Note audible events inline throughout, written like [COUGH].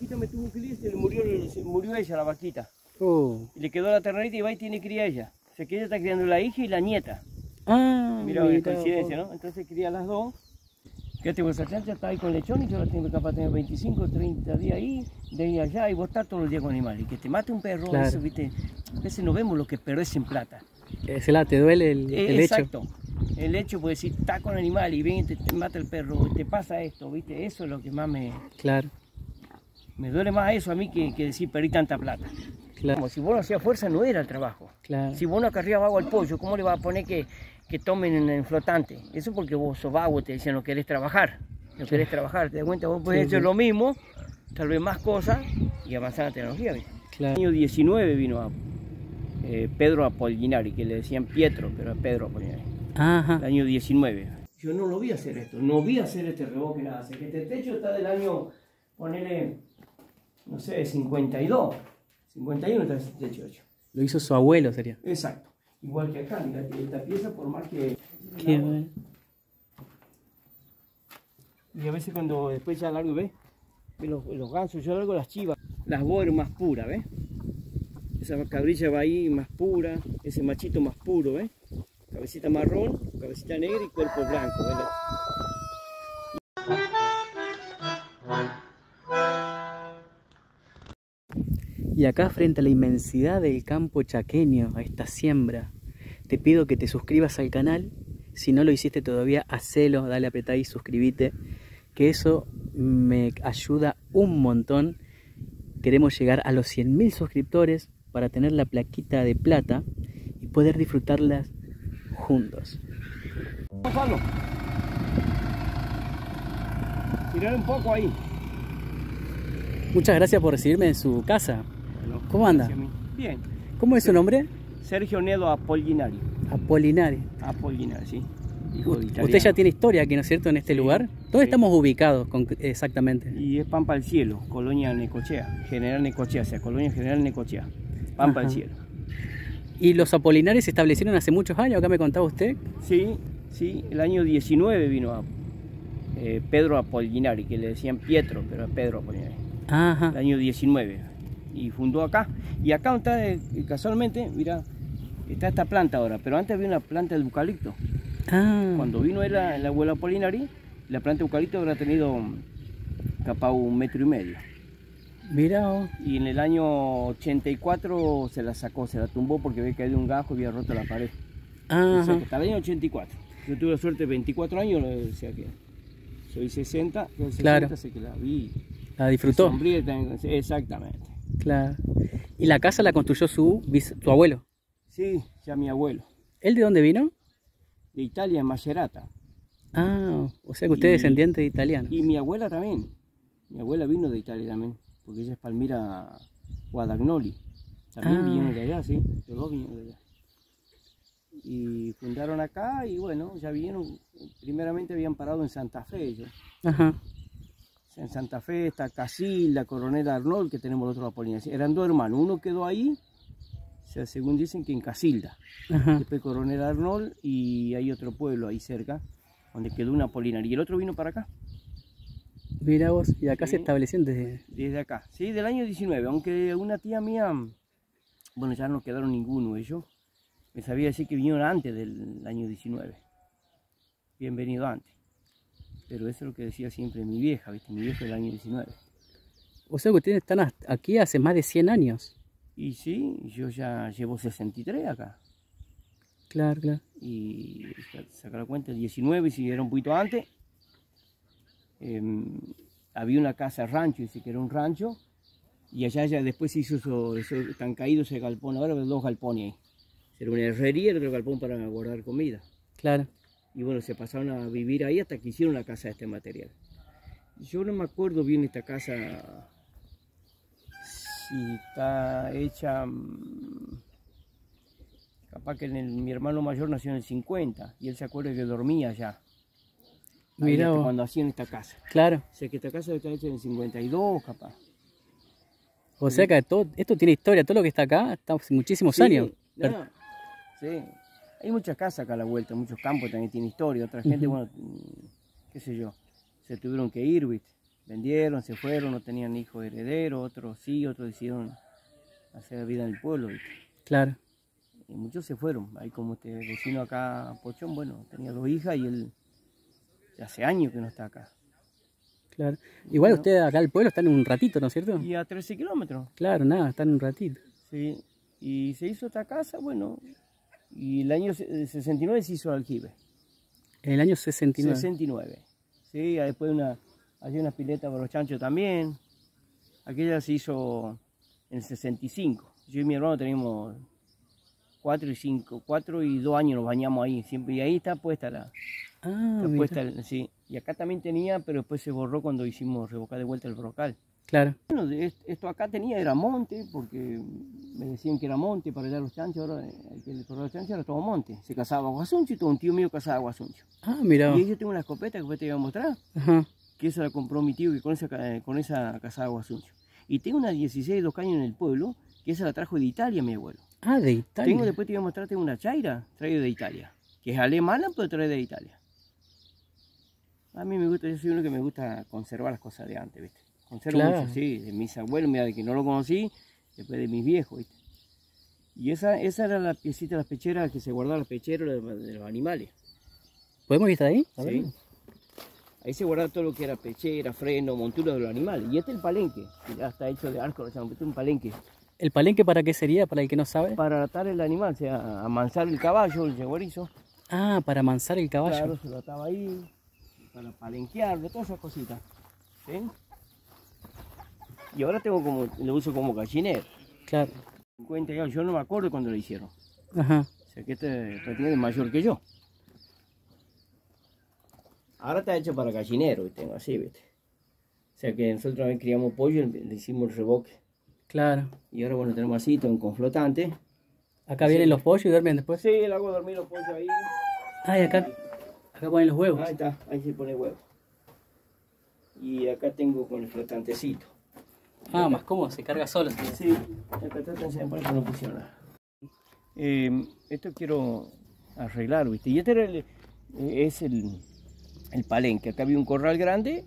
vaquita me tuvo cría y se le murió, se murió ella, la vaquita. Oh. Y le quedó la ternerita y va y tiene cría ella. O sea que ella está criando la hija y la nieta. Ah, Mira, qué mira coincidencia. ¿no? Entonces cría las dos. Fíjate, vos esa chancha está ahí con lechón y yo la tengo capaz de tener 25, 30 días ahí, de ahí allá, y vos estás todos los días con animales. Y que te mate un perro, Claro. eso, ¿viste? A veces no vemos lo que perdés en plata. Ese lado, te duele el, Eh, el hecho. Exacto. El hecho, pues si estás con animal y viene y te, te mata el perro, te pasa esto, ¿viste? Eso es lo que más me, Claro, me duele más eso a mí que, que decir perdí tanta plata. claro, Como si vos no hacías fuerza, no era el trabajo. claro. Si vos no acarreabas agua al pollo, ¿cómo le vas a poner que, que tomen en, en flotante? Eso porque vos sos vago, te decían no querés trabajar. No querés trabajar, te das cuenta, vos podés Sí, hacer sí. lo mismo, tal vez más cosas y avanzar la tecnología. En claro. el año 19 vino a, eh, Pedro Apollinari, que le decían Pietro, pero es Pedro Apollinari. el Ajá. año 19. Yo no lo vi hacer esto, no vi hacer este revoque nada. Así que este techo está del año, ponele, no sé, 52. 51 está ese techo hecho. Lo hizo su abuelo, sería. Exacto. Igual que acá, mira, esta pieza por más que... Qué bueno. Y a veces cuando después ya largo, ¿ves? Ve Los, los gansos, yo largo las chivas. Las boer más puras, ¿ves? Esa cabrilla va ahí más pura, ese machito más puro, ¿ves? Cabecita marrón, cabecita negra y cuerpo blanco, ¿ves? Y acá frente a la inmensidad del campo chaqueño, a esta siembra, te pido que te suscribas al canal. Si no lo hiciste todavía, hacelo, dale apretar y suscríbete, que eso me ayuda un montón. Queremos llegar a los 100.000 suscriptores para tener la plaquita de plata y poder disfrutarlas juntos. Gonzalo. Tirar un poco ahí. Muchas gracias por recibirme en su casa. ¿Cómo anda? Bien. ¿Cómo es su nombre? Sergio Nedo Apollinari. Apolinari. Apollinari, sí. Hijo de Usted ya tiene historia aquí, ¿no es cierto?, en este Sí, lugar. ¿Dónde sí. estamos ubicados con- exactamente? Y es Pampa del Cielo, Colonia Necochea, General Necochea, o sea, Colonia General Necochea, Pampa del Ajá. Cielo. ¿Y los apolinares se establecieron hace muchos años? Acá me contaba usted. Sí, sí, el año 19 vino a eh, Pedro Apollinari, que le decían Pietro, pero es Pedro Apollinari. El Ajá. año 19. Y fundó acá. Y acá está, eh, casualmente, mira, está esta planta ahora, pero antes había una planta de eucalipto. Ah, Cuando vino él, la- el abuelo Apollinari, la planta de eucalipto habrá tenido capaz un metro y medio. mira. Y en el año 84 se la sacó, se la tumbó porque había caído un gajo y había roto la pared. O sea, Ajá. que hasta el año 84. Yo tuve la suerte de 24 años, o sea que soy 60, yo 60 Claro. sé que la vi. La disfrutó. Sombría exactamente. Claro. ¿Y la casa la construyó su, su abuelo? Sí, ya mi abuelo. ¿Él de dónde vino? De Italia, en Macerata. Ah, o sea que usted es Y- descendiente de italiano. Y mi abuela también. Mi abuela vino de Italia también, porque ella es Palmira Guadagnoli. También Ah. vinieron de allá, sí, los dos vinieron de allá. Y fundaron acá y bueno, ya vinieron, primeramente habían parado en Santa Fe ellos. Ajá. En Santa Fe está Casilda, Coronel Arnold, que tenemos los otros Apolinares. Eran dos hermanos, uno quedó ahí, o sea, según dicen que en Casilda. Ajá. Después Coronel Arnold y hay otro pueblo ahí cerca, donde quedó una Apolinar. Y el otro vino para acá. Mira vos. Y acá Sí. se establecieron desde... Desde acá, sí, del año 19, aunque una tía mía, bueno, ya no quedaron ninguno ellos, me sabía decir que vinieron antes del año 19, bienvenido antes, pero eso es lo que decía siempre mi vieja, ¿viste? mi vieja del año 19. O sea que ustedes están aquí hace más de 100 años. Y sí, yo ya llevo 63 acá, Claro, claro. y sa- sacar la cuenta, el 19, si era un poquito antes, em, había una casa rancho, dice que era un rancho, y allá ya después se hizo eso, eso tan caído ese galpón, ahora hay dos galpones ahí. Era una herrería y otro galpón para guardar comida. Claro. Y bueno, se pasaron a vivir ahí hasta que hicieron la casa de este material. Yo no me acuerdo bien esta casa, si está hecha, mm, capaz que en el- mi hermano mayor nació en el 50 y él se acuerda que dormía allá. Mira cuando hacían esta casa. Claro. O sea que esta casa está hecha en el 52, capaz. O sea que todo, esto tiene historia. Todo lo que está acá está hace muchísimos Sí, años. no, sí. Hay muchas casas acá a la vuelta, muchos campos también tienen historia. Otra gente, bueno, mm, qué sé yo, se tuvieron que ir, ¿viste? vendieron, se fueron, no tenían hijos herederos, otros sí, otros decidieron hacer vida en el pueblo. ¿viste? Claro. Y muchos se fueron. Hay como este vecino acá, Pochón, bueno, tenía dos hijas y él hace años que no está acá. Claro. Igual Bueno. ustedes acá al pueblo están en un ratito, ¿no es cierto? Y a 13 kilómetros. Claro, nada, están un ratito. Sí. Y se hizo esta casa, bueno, y el año se- 69 se hizo el aljibe. En el año 69. 69. Sí, después una, había una pileta para los chanchos también. Aquella se hizo en el 65. Yo y mi hermano teníamos 4 y 5, 4 y 2 años nos bañamos ahí siempre. Y ahí está puesta la, Ah, está puesta sí. Y acá también tenía, pero después se borró cuando hicimos revocar de vuelta el brocal. Claro. Bueno, esto acá tenía era monte, porque me decían que era monte para allá los chanchos, ahora eh, que el corral de los chanchos era todo monte. Se casaba guasuncho y todo un tío mío casaba guasuncho. Ah, mira. Y yo tengo una escopeta que después te iba a mostrar, Ajá. que esa la compró mi tío que con esa, ca- con esa casaba guasuncho. Y tengo una 16 de dos caños en el pueblo, que esa la trajo de Italia mi abuelo. Ah, de Italia. Tengo, después te iba a mostrar, tengo una chaira traída de Italia, que es alemana, pero trae de Italia. A mí me gusta, yo soy uno que me gusta conservar las cosas de antes, ¿viste? Conservo Claro. mucho, sí, de mis abuelos, mira, de que no lo conocí, después de mis viejos, ¿viste? Y esa, esa era la piecita de las pecheras que se guardaba las pecheras de, de los animales. ¿Podemos ir hasta ahí? A ver. ¿sí? Ahí se guardaba todo lo que era pechera, freno, montura de los animales. Y este es el palenque, que ya está hecho de arco, lo llaman, este es un palenque. ¿El palenque para qué sería? Para el que no sabe. Para atar el animal, o sea, amansar el caballo, el yeguarizo. Ah, para amansar el caballo. Claro, se lo ataba ahí, para palenquearlo, todas esas cositas. ¿sí? Y ahora tengo como, lo uso como gallinero. Claro. 50 años, yo no me acuerdo cuando lo hicieron. Ajá. O sea que este prácticamente es mayor que yo. Ahora está hecho para gallinero, ¿viste? así, ¿viste? O sea que nosotros también criamos pollo, le le hicimos el reboque. Claro. Y ahora bueno, tenemos así, todo con flotante. Acá vienen los pollos y duermen después. Sí, le hago dormir los pollos ahí. Ah, y acá, acá ponen los huevos. Ahí está, ahí se pone huevo. Y acá tengo con el flotantecito. Ah, más cómodo, se carga solo. Sí, está enseñando para que no nada. Eh, esto quiero arreglar, ¿viste? Y este era el- eh, es el, el palenque. Acá había un corral grande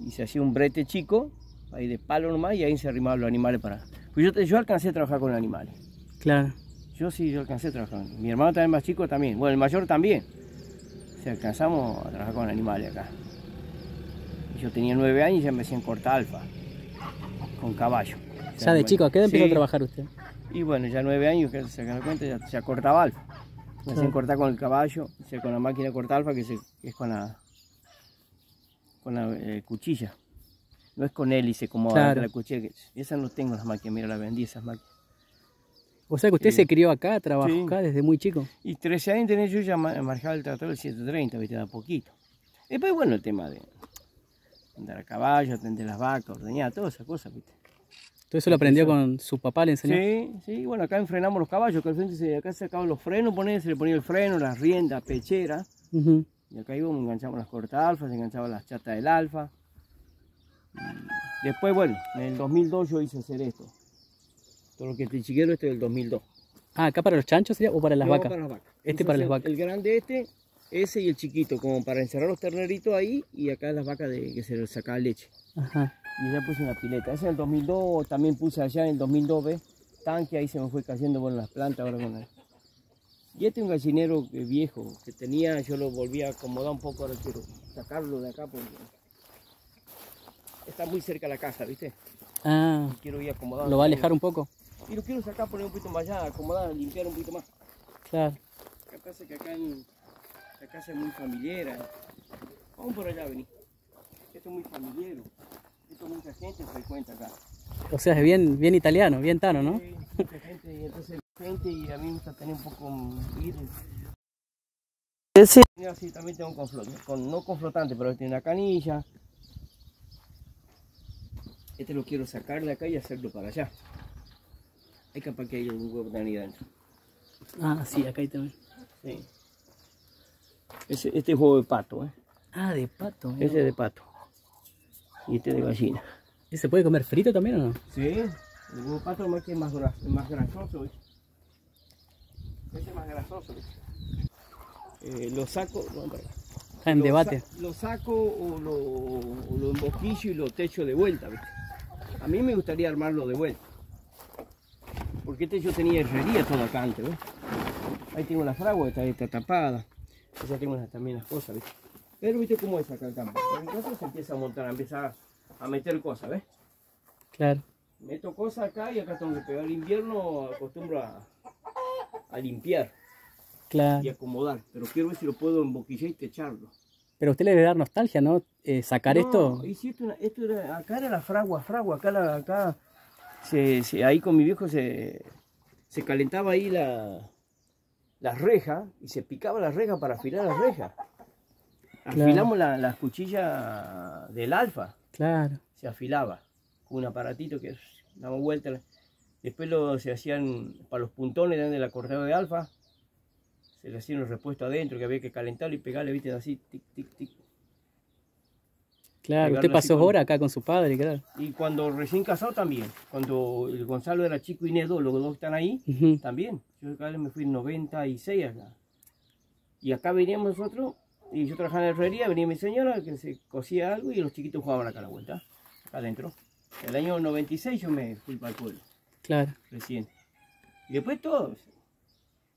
y se hacía un brete chico, ahí de palo nomás, y ahí se arrimaban los animales para... Pues yo, yo alcancé a trabajar con animales. Claro. Yo sí, yo alcancé a trabajar. Mi hermano también más chico también. Bueno, el mayor también. O sea, alcanzamos a trabajar con animales acá. Yo tenía nueve años y ya me hacían cortar alfa. Con caballo. O sea, Ya de bueno, chico, ¿a qué edad empezó a trabajar usted? Y bueno, ya nueve años que se dan cuenta, ya, ya cortaba alfa. Me hacían cortar con el caballo, con la máquina de cortar alfa, que, se- que es con la, con la eh, cuchilla. No es con hélice como Claro. la cuchilla. Que, esas no tengo las máquinas, mira, las vendí esas máquinas. O sea que usted se crió acá, trabajó Sí. acá desde muy chico. Y 13 años tenía yo ya ma- manejaba el tractor del 730, viste, de a poquito. Después, bueno, el tema de andar a caballo, atender las vacas, ordeñar, todas esas cosas, viste. Todo eso lo aprendió con su papá, le enseñó. Sí, sí, bueno, acá enfrenamos los caballos, acá al frente se, acá se sacaban los frenos, ponía, se le ponía el freno, las riendas, pechera, y acá íbamos, enganchamos las cortas alfas, enganchamos las chatas del alfa. Después, bueno, en el 2002 yo hice hacer esto. Todo lo que te chiquero, este es del 2002. Ah, ¿acá para los chanchos sería o para las vacas? para las vacas. Este Hice para las vacas. El grande este, ese y el chiquito, como para encerrar los terneritos ahí, y acá las vacas de que se les sacaba leche. Ajá. Y ya puse una pileta. Ese en el 2002, también puse allá en el 2002, ¿ves? Tanque, ahí se me fue cayendo bueno, las plantas ahora con el... Y este es un gallinero que viejo que tenía, yo lo volví a acomodar un poco, ahora quiero sacarlo de acá porque está muy cerca de la casa, ¿viste? Ah, Quiero ir acomodando. lo va a alejar un poco. Y lo quiero sacar, poner un poquito más allá, acomodar, limpiar un poquito más. Claro. Acá pasa que acá en la casa es muy familiar. Vamos por allá, vení. Esto es muy familiar. Esto mucha gente frecuenta acá. O sea, es bien, bien italiano, bien tano, ¿no? Sí, mucha gente, y entonces gente y a mí me gusta tener un poco ir. Yo así también tengo con, con no con flotante, pero tiene una canilla. Este lo quiero sacar de acá y hacerlo para allá. Hay capaz que hay un huevo también ahí adentro. Ah, sí, acá hay también. Sí. Ese- este es huevo de pato, ¿eh? Ah, de pato. mira. Ese es de pato. Y este de gallina. ¿Y se puede comer frito también o no? Sí, el huevo de pato más que es más, gras- es más grasoso. ¿viste? Este es más grasoso. ¿viste? Eh, lo saco. Está en lo debate. sa- lo saco o lo, o lo emboquillo y lo techo de vuelta. ¿viste? A mí me gustaría armarlo de vuelta. Porque este yo tenía herrería todo acá antes, ¿ves? Ahí tengo la fragua, está, está tapada. Las- también las cosas, ¿viste? Pero viste cómo es acá el campo. Entonces se empieza a montar, empieza a, meter cosas, ¿ves? Claro. Meto cosas acá y acá tengo que pegar el invierno, acostumbro a, a limpiar Claro. y acomodar. Pero quiero ver si lo puedo emboquillar y techarlo. Pero a usted le debe dar nostalgia, ¿no? Eh, sacar No, esto. y si esto, esto era, acá era la fragua, fragua, acá, la- acá se, se- ahí con mi viejo se, se calentaba ahí la, la reja y se picaba la reja para afilar la reja. Claro. Afilamos la, las cuchillas del alfa, Claro. se afilaba con un aparatito que daba vuelta. Después lo, se hacían para los puntones de la correa de alfa, se le hacían los repuestos adentro que había que calentarlo y pegarle, viste, así, tic, tic, tic. Claro. Usted pasó horas acá con su padre, claro. Y cuando recién casado también, cuando el Gonzalo era chico y Nedo, los dos están ahí, también. Yo acá me fui en 96 acá. Y acá veníamos nosotros, y yo trabajaba en la herrería, venía mi señora que se cosía algo y los chiquitos jugaban acá a la vuelta, acá adentro. El año 96 yo me fui para el pueblo, Claro. recién. Y después todos,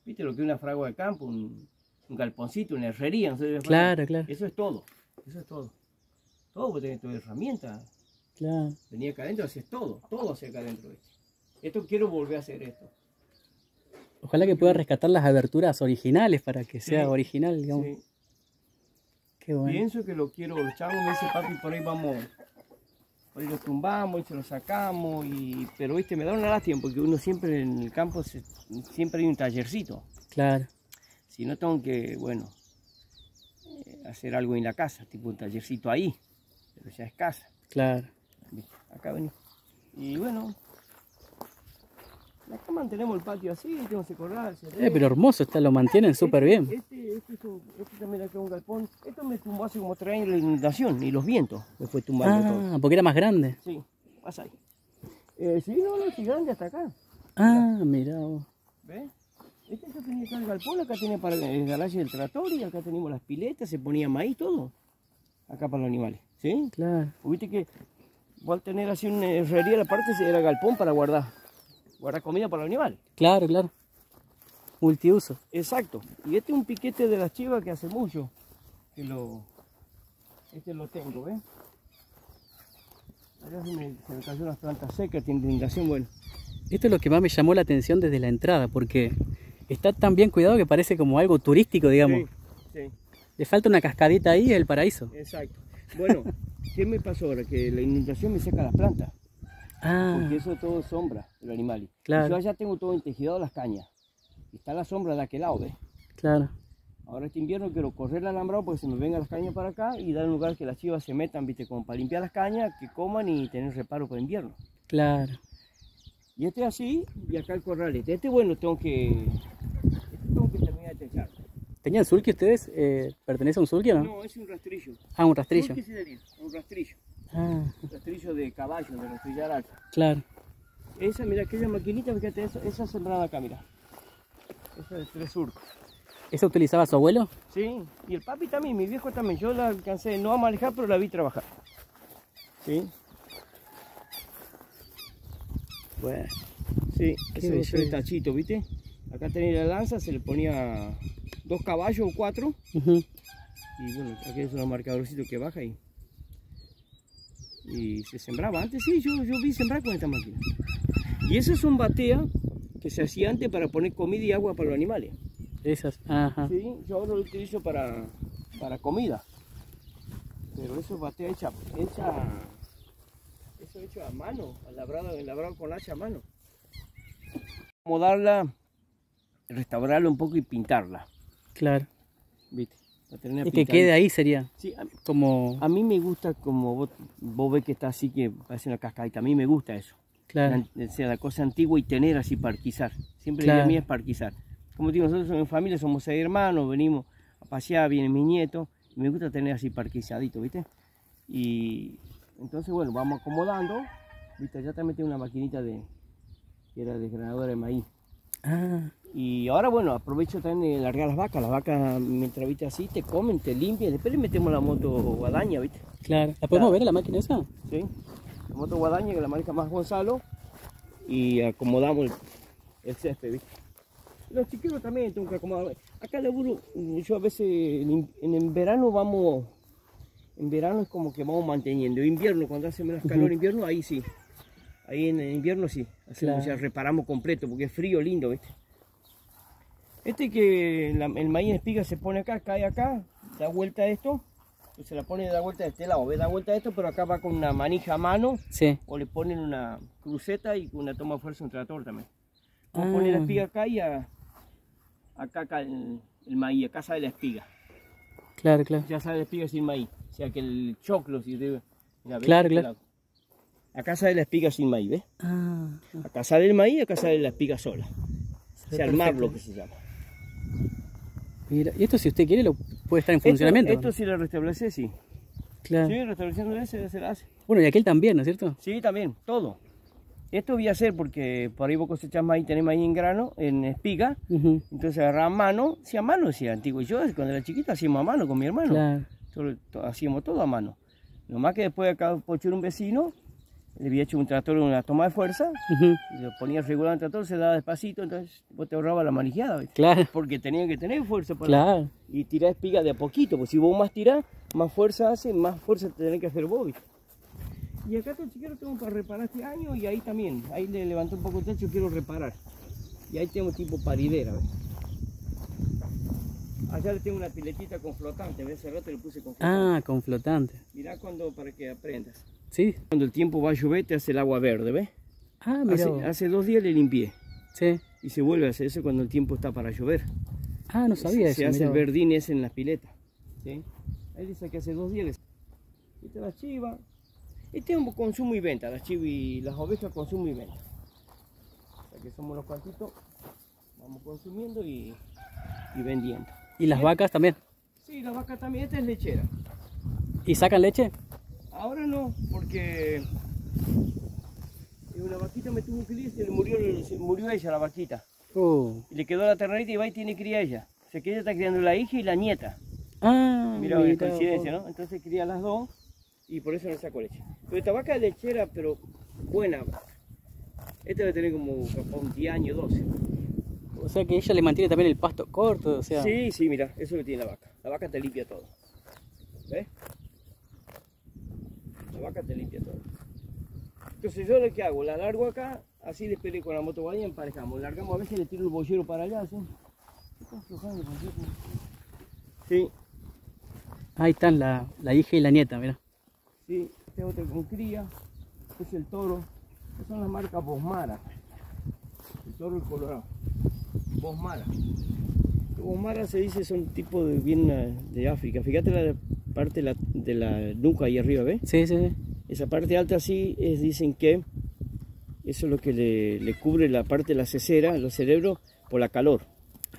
viste lo que es una fragua de campo, un, un galponcito, una herrería, no sé de Claro, claro. Eso es todo, eso es todo. Todo, porque tenés tu herramienta, Claro. Venía acá adentro, hacías todo, todo hacia acá adentro. Esto quiero volver a hacer esto. Ojalá que pueda rescatar las aberturas originales para que sea Sí. original, digamos. Sí. Qué bueno. Pienso que lo quiero, el chavo me dice, papi, por ahí vamos, por ahí lo tumbamos y se lo sacamos, y, pero viste, me da una lástima porque uno siempre en el campo, se- siempre hay un tallercito. Claro. Si no tengo que, bueno, eh, hacer algo en la casa, tipo un tallercito ahí, pero ya es casa. Claro. Acá venimos. Y bueno, acá mantenemos el patio así, tenemos que correr, Eh, pero hermoso está, lo mantienen súper bien. Este, este, es un- este también acá es un galpón. Esto me tumbó hace como tres años la inundación y los vientos me fue tumbando todo. Ah, porque era más grande. Sí, pasa ahí. Eh, sí, no, no, sí, grande hasta acá. Ah, mira vos. ¿Ves? Este yo tenía acá el galpón, acá tenía para el garaje del tractor y acá teníamos las piletas, se ponía maíz, todo. Acá para los animales, ¿sí? Claro. Viste que vos al tener así una herrería, la parte era galpón para guardar, guardar comida para los animales. Claro, claro. Multiuso. Exacto. Y este es un piquete de las chivas que hace mucho que lo. Este lo tengo, ¿ves? Acá se me, se me cayó unas plantas secas, tiene inundación, bueno. Esto es lo que más me llamó la atención desde la entrada, porque está tan bien cuidado que parece como algo turístico, digamos. Sí, sí, Le falta una cascadita ahí el paraíso. exacto. Bueno, ¿qué me pasó ahora? Que la inundación me seca las plantas, Ah, porque eso todo es sombra, los animales. Claro. Yo allá tengo todo entejidado las cañas. Y está la sombra de aquel lado, ¿ves? claro. Ahora este invierno quiero correr el alambrado porque se me vengan las cañas para acá y dar un lugar que las chivas se metan, viste, como para limpiar las cañas, que coman y tener reparo para invierno. Claro. Y este así, y acá el corral. Este, este bueno, tengo que, este tengo que terminar de techar. ¿Tenían sulky ustedes? Eh, ¿Pertenece a un sulky o no? No, es un rastrillo. Ah, un rastrillo. ¿Qué sería? Un rastrillo. Ah, Un rastrillo de caballo, de rastrillar alto. claro. Esa, mira, aquella maquinita, fíjate, esa, esa sembrada acá, mira. Esa de tres surcos. ¿Eso utilizaba su abuelo? Sí, y el papi también, mi viejo también. Yo la alcancé no a manejar, pero la vi trabajar. Sí, Bueno. sí, ese es el tachito, ¿viste? Acá tenía la lanza, se le ponía dos caballos o cuatro. Y bueno, aquí es un marcadorcito que baja y, y se sembraba. Antes sí, yo, yo vi sembrar con esta máquina. Y ese es un batea que se hacía antes para poner comida y agua para los animales. Esas. Ajá. Sí, yo ahora lo utilizo para, para comida. Pero eso es batea hecha, hecha, eso hecho a mano, labrado, labrado con hacha a mano. Acomodarla, restaurarla un poco y pintarla, Claro. ¿viste? Y que quede ahí sería Sí, a- como... A mí me gusta como vos, vos ves que está así que parece una cascadita. A mí me gusta eso. Claro. La- o sea, la cosa antigua y tener así parquizar. Siempre la Claro. idea mía es parquizar. Como digo, nosotros en familia somos seis hermanos, venimos a pasear, vienen mis nietos. Y me gusta tener así parquizadito, ¿viste? Y entonces, bueno, vamos acomodando. ¿Viste? Ya también tengo una maquinita de que era desgranadora de maíz. Ah, Y ahora, bueno, aprovecho también de largar las vacas. Las vacas, mientras viste así, te comen, te limpian. Después le metemos la moto guadaña, ¿viste? Claro. ¿La podemos ver a la máquina esa? Sí. La moto guadaña que la maneja más Gonzalo. Y acomodamos el, el césped, ¿viste? Los chiquillos también tengo que acomodar. Acá laburo, yo a veces en, en, en verano vamos, en verano es como que vamos manteniendo. Invierno, cuando hace menos calor, Ujú. invierno, ahí sí. Ahí en el invierno sí, hacemos, Claro. ya reparamos completo porque es frío lindo, ¿viste? Este que la- el maíz en espiga se pone acá, cae acá, da vuelta a esto, se la pone da vuelta de este lado, ve da vuelta a esto, pero acá va con una manija a mano Sí. o le ponen una cruceta y con una toma de fuerza un trator también. O Ah. pone la espiga acá y a- acá, acá el, el maíz, acá sale la espiga. Claro, claro. Ya sale la espiga sin maíz. O sea que el choclo, si te mira. Claro, claro. Acá sale la espiga sin maíz, ¿ves? Ah, Acá sale el maíz, acá sale la espiga sola. Sea, armar lo que se llama. Mira. Y esto si usted quiere lo puede estar en Esto, funcionamiento. esto si lo restablece, sí. Claro. Sí, restableciendo ese se la hace. Bueno, y aquel también, ¿no es cierto? Sí, también, todo. Esto voy a hacer porque por ahí vos cosechás maíz, tenés maíz en grano, en espiga. Ujú. Entonces agarraba a mano, sí a mano decía antiguo. Yo cuando era chiquita hacíamos a mano con mi hermano. Claro. Todo- to- hacíamos todo a mano. Lo más que después acá por un vecino, le había hecho un tractor, una toma de fuerza, y lo ponía regular el tractor, se daba despacito, entonces vos te ahorrabas la manijeada, ¿viste? Claro. porque tenía que tener fuerza para Claro. y tirar espiga de a poquito, porque si vos más tirás, más fuerza hace, más fuerza te tenés que hacer vos. ¿viste? Y acá todo chiquero tengo para reparar este año y ahí también, ahí le levanté un poco el techo, quiero reparar. Y ahí tengo tipo paridera, ¿ves? Allá le tengo una piletita con flotante, ¿ves? Hace rato le puse con flotante. Ah, con flotante. Mirá cuando, para que aprendas. Sí. Cuando el tiempo va a llover te hace el agua verde, ¿ves? Ah, mira. Hace, hace dos días le limpié Sí. y se vuelve a hacer eso cuando el tiempo está para llover. Ah, no sabía se, eso. se hace mirá el verdín ese en las piletas. ¿sí? Ahí dice que hace dos días. les- Esta es la chiva. Este es un consumo y venta. Las chivas y las ovejas consumo y venta. O sea que somos los cuantitos. Vamos consumiendo y, y vendiendo. Y las vacas también. Sí, la vaca también. Esta es lechera. ¿Y sacan leche? Ahora no, porque una vaquita me tuvo que ir, se le murió, se murió ella, la vaquita. Uh. Y le quedó la ternerita y va y tiene cría ella. O sea que ella está criando la hija y la nieta. Ah, Mira, mira coincidencia. ¿no? Entonces cría las dos y por eso no saco leche. Pero esta vaca es lechera, pero buena. Esta debe tener como un 10 años, 12. O sea que ella le mantiene también el pasto corto, o sea. Sí, sí, mira, eso lo tiene la vaca. La vaca te limpia todo. ¿Ves? La vaca te limpia todo. Entonces yo lo que hago, la largo acá, así le peleé con la moto y emparejamos. Largamos a veces le tiro el bollero para allá, ¿sí? Sí, Ahí están la, la hija y la nieta, mira. Sí, este otro con cría, es el toro, Estas son las marcas Bosmara, el toro y colorado, Bosmara. Bosmara se dice son tipo de bien eh, de África, fíjate la parte de la, de la nuca ahí arriba, ¿ves? Sí, sí, sí. Esa parte alta así es, dicen que eso es lo que le, le cubre la parte de la cesera, los cerebros, por la calor.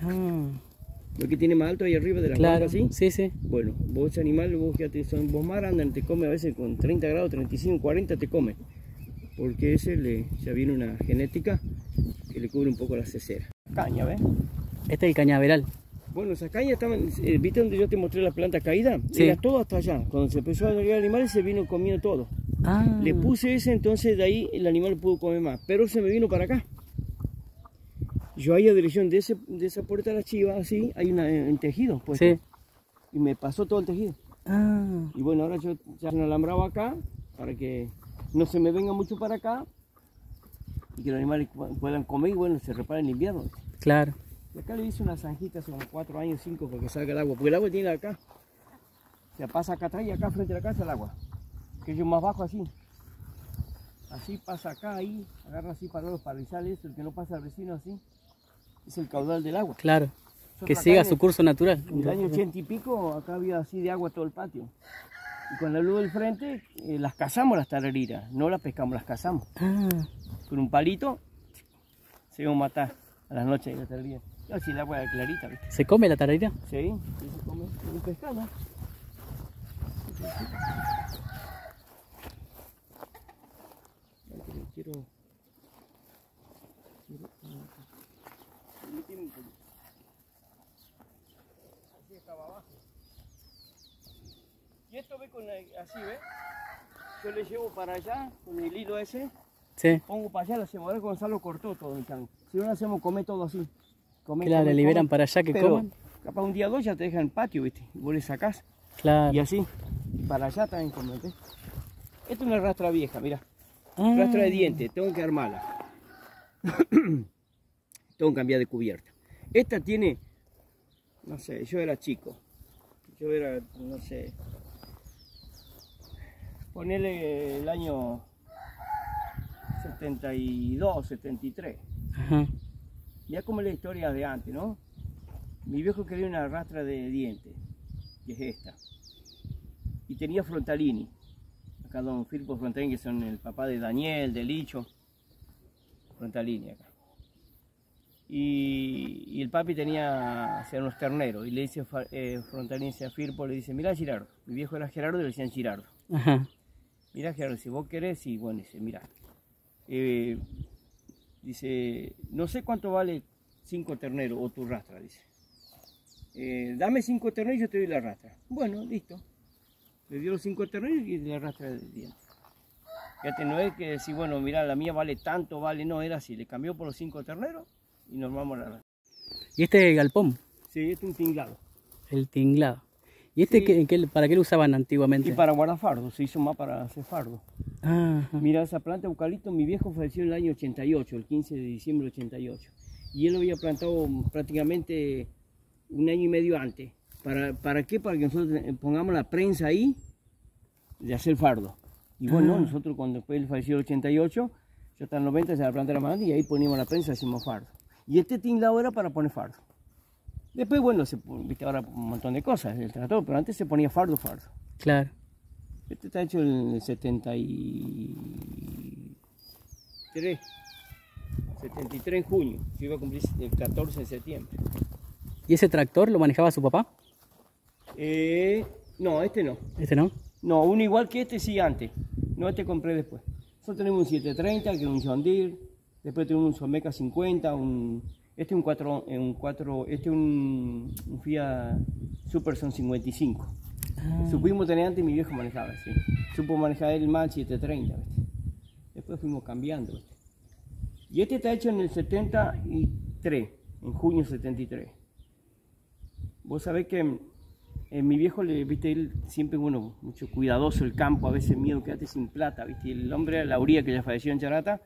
Ah, Lo que tiene más alto ahí arriba de la claro. así. Sí, sí. Bueno, vos ese animal, vos fíjate, son Bosmara, andan, te come a veces con 30 grados, 35, 40 te come. Porque ese le, ya viene una genética que le cubre un poco la cesera. Caña, ¿ves? Este es el cañaveral. Bueno, esas cañas estaban, eh, ¿viste donde yo te mostré la planta caída? Sí. Era todo hasta allá. Cuando se empezó a agregar animales se vino comiendo todo. Ah. Le puse ese, entonces de ahí el animal pudo comer más. Pero se me vino para acá. Yo ahí a dirección de, ese, de esa puerta de la chiva, así, hay una, en tejido. Pues, Sí. Y me pasó todo el tejido. Ah. Y bueno, ahora yo ya un alambrado acá para que no se me venga mucho para acá y que los animales pu- puedan comer y bueno, se reparen en invierno. Claro. Y acá le hice una zanjita hace unos cuatro años, cinco, para que salga el agua, porque el agua tiene acá. Se pasa acá atrás y acá frente a la casa el agua. Que yo más bajo así. Así pasa acá, ahí, agarra así para los parrizales, el que no pasa al vecino así. Es el caudal del agua. Claro. Nosotros Que siga su curso natural. en el año ochenta y pico, acá había así de agua todo el patio. Y con la luz del frente, eh, las cazamos las tarariras. No las pescamos, las cazamos. Ah. Con un palito, se iban a matar a las noches de la tararira. No, si el agua clarita. ¿Se come la tararira? Sí, sí se come. Un pescado. Quiero- quiero-. Así estaba abajo. Y esto ve con la- así, ¿ves? Yo le llevo para allá con el hilo ese, Sí. pongo para allá, lo hacemos. Ahora Gonzalo cortó todo el chango. Si no lo hacemos, come todo así. Claro, le liberan para allá que Pero coman. Capaz un día o dos ya te dejan en el patio, ¿viste? Y vos le sacás. Claro. Y así. Y para allá también comen, ¿ves? Esta es una rastra vieja, mira. Ah, Rastra de dientes, tengo que armarla. [COUGHS] tengo que cambiar de cubierta. Esta tiene, no sé, yo era chico. Yo era, no sé, ponele el año 72, 73. Ajá. Ya como la historia de antes, ¿no? Mi viejo quería una rastra de dientes, que es esta. Y tenía Frontalini. Acá don Firpo Frontalini, que son el papá de Daniel, de Licho. Frontalini acá. Y, y el papi tenía hacía unos terneros. Y le dice eh, Frontalini a Firpo, le dice, mirá Girardo. Mi viejo era Gerardo y le decían Girardo. Ajá. Mirá, Gerardo, si vos querés, y bueno, dice, mirá. eh, dice, no sé cuánto vale cinco terneros o tu rastra, dice. Eh, dame cinco terneros y yo te doy la rastra. Bueno, listo. Le dio los cinco terneros y la rastra de dientes. Fíjate, no es que decir, bueno, mira, la mía vale tanto, vale, no, era así. Le cambió por los cinco terneros y nos vamos a la rastra. Y este es el galpón, Sí, este es un tinglado. el tinglado. ¿Y este Sí. para qué lo usaban antiguamente? Y para guardar fardo, se hizo más para hacer fardo. Ah. Mira, esa planta de eucalipto, mi viejo falleció en el año 88, el 15 de diciembre del 88. Y él lo había plantado prácticamente un año y medio antes. ¿Para, ¿Para qué? Para que nosotros pongamos la prensa ahí de hacer fardo. Y bueno, Ah. nosotros cuando después él falleció en el 88, yo hasta el 90 se la planta más grande y ahí poníamos la prensa y hacíamos fardo. Y este tinglado era para poner fardo. Después, bueno, se, viste ahora un montón de cosas, el tractor, pero antes se ponía fardo, fardo. Claro. Este está hecho en el 73. 73 en junio. Se iba a cumplir el 14 de septiembre. ¿Y ese tractor lo manejaba su papá? Eh, no, este no. Este no. No, uno igual que este sí antes. No, este compré después. Nosotros tenemos un 730, que es un John Deere. Después tenemos un Someca 50, un, este es un 4, eh, un 4 este es un, un Fiat Superson 55. Ah, Supimos tener antes mi viejo manejaba, sí. Supo manejar el mal 730, ¿viste? Después fuimos cambiando. Y este está hecho en el 73, en junio 73. Vos sabés que eh, mi viejo, le, viste, él siempre, bueno, mucho cuidadoso el campo, a veces miedo quedarte sin plata, viste. El hombre, la Uría, que ya falleció en Charata,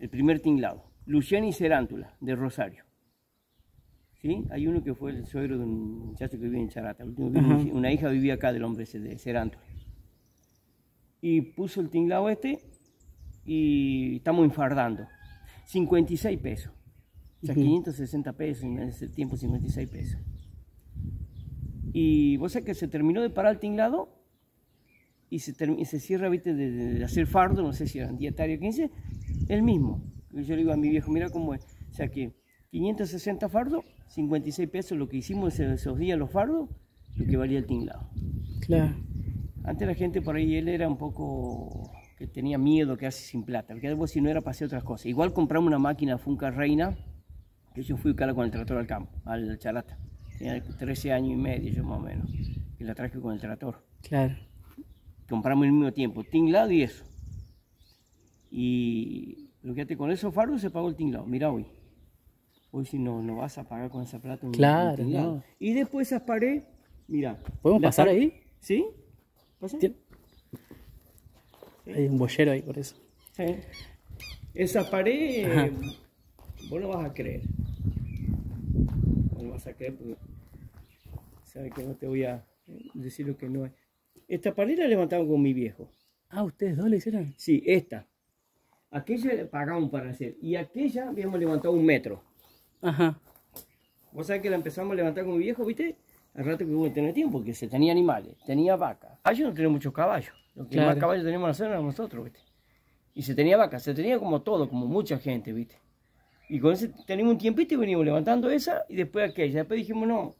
el primer tinglado. Luciani Cerántula, de Rosario. ¿Sí? Hay uno que fue el suegro de un muchacho que vive en Charata. El último vino- Ajá. Una hija vivía acá del hombre ese de Cerántula. Y puso el tinglado este y estamos enfardando. 56 pesos. O sea, Ujú. 560 pesos en ese tiempo, 56 pesos. Y vos sabés que se terminó de parar el tinglado y se, se cierra, viste, de, de- de hacer fardo, no sé si eran dietario 15, el mismo. Yo le digo a mi viejo, mira cómo es. O sea que 560 fardos, 56 pesos lo que hicimos esos días los fardos, lo que valía el tinglado. claro. Antes la gente por ahí, él era un poco que tenía miedo que hace sin plata, porque algo si no era para hacer otras cosas. Igual compramos una máquina Funca Reina, que yo fui a buscarla con el tractor al campo, al Charata. Tenía 13 años y medio yo más o menos, y la traje con el tractor. Claro. Compramos al mismo tiempo, tinglado y eso. Y lo que hace con esos faros se pagó el tinglado. Mira hoy. Hoy si no, no vas a pagar con esa plata un, Claro, no. Y después esas paredes, mira. ¿Podemos la pasar par- ahí? ¿Sí? ¿Pasa? Tien- Hay un bollero ahí por eso. Sí. Esa pared, Ajá. vos no vas a creer. Vos no vas a creer porque sabes que no te voy a decir lo que no es. Esta pared la levantamos con mi viejo. Ah, ¿ustedes dos le hicieron? Sí, esta. Aquella la pagamos para hacer. Y aquella habíamos levantado un metro. Ajá. Vos sabés que la empezamos a levantar con mi viejo, ¿viste? Al rato que hubo que tener tiempo, porque se tenía animales, tenía vacas. Allí no tenemos muchos caballos. Los que Claro. más caballos teníamos en la zona éramos nosotros, ¿viste? Y se tenía vacas, se tenía como todo, como mucha gente, ¿viste? Y con ese teníamos un tiempito y venimos levantando esa y después aquella. Después dijimos, no.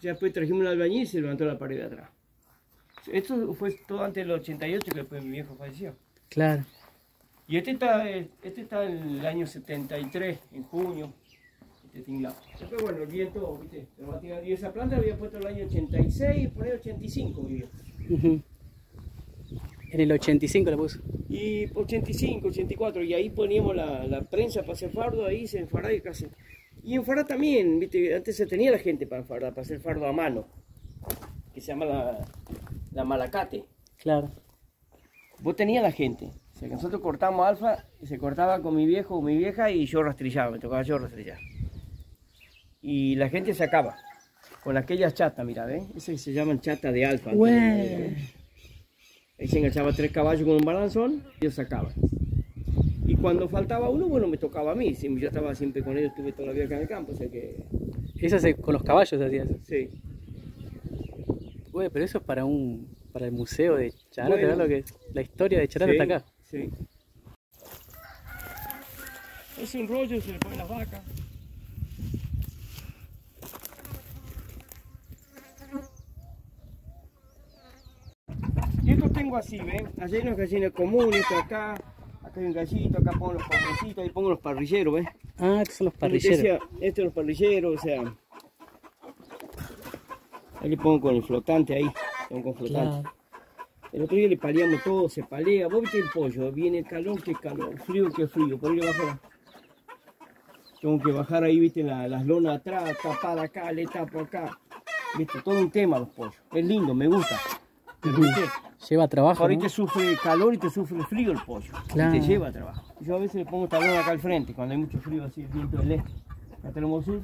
Ya después trajimos el albañil y se levantó la pared de atrás. Esto fue todo antes del 88 que después mi viejo falleció. Claro. Y este está, eh, este está en el año 73, en junio. De tinglado. Después, bueno, el viento, viste, se lo va a tirar. Y esa planta la había puesto el año 86, por ahí 85 mi viejo. Ujú. En el 85 la puso. Y 85, 84, y ahí poníamos la, la prensa para hacer fardo, ahí se enfardaba y casi. Y en farda también, viste, antes se tenía la gente para fardar, para hacer fardo a mano, que se llama la, la malacate. Claro. Vos tenías la gente, o sea, que nosotros cortamos alfa, y se cortaba con mi viejo o mi vieja y yo rastrillaba, me tocaba yo rastrillar. Y la gente sacaba, con aquellas chatas, mira, ¿ves? Esas se llaman chatas de alfa. Güey. Ahí se enganchaba tres caballos con un balanzón y yo sacaba. Y cuando faltaba uno, bueno, me tocaba a mí. Si Yo estaba siempre con ellos, estuve toda la vida acá en el campo, o sea que... Esa se- con los caballos se hacía eso. Sí. Güey, pero eso es para un para el museo de Charata, Bueno. ¿verdad? Lo que, la historia de Charata sí, está acá. Sí. Es un rollo, se le pone las vacas. Tengo así, ¿ven? Allí hay unas gallinas comunes, acá, acá hay un gallito, acá pongo los patroncitos, ahí pongo los parrilleros, ¿ves? Ah, estos son los parrilleros. decía, estos son los parrilleros, o sea. Ahí le pongo con el flotante ahí, pongo con flotante. Claro. El otro día le paleamos todo, se palea. Vos viste el pollo, viene calor que calor, frío que frío. Por ahí le bajo. Tengo que bajar ahí, viste, la- las lonas atrás, tapar acá, le tapo acá. Viste, todo un tema los pollos. Es lindo, me gusta. Pero, viste, Lleva trabajo. por ahí ¿no? te sufre calor y te sufre frío el pollo. Claro. Y te lleva trabajo. Yo a veces le pongo talón acá al frente, cuando hay mucho frío, así el viento del este. Acá tenemos sur.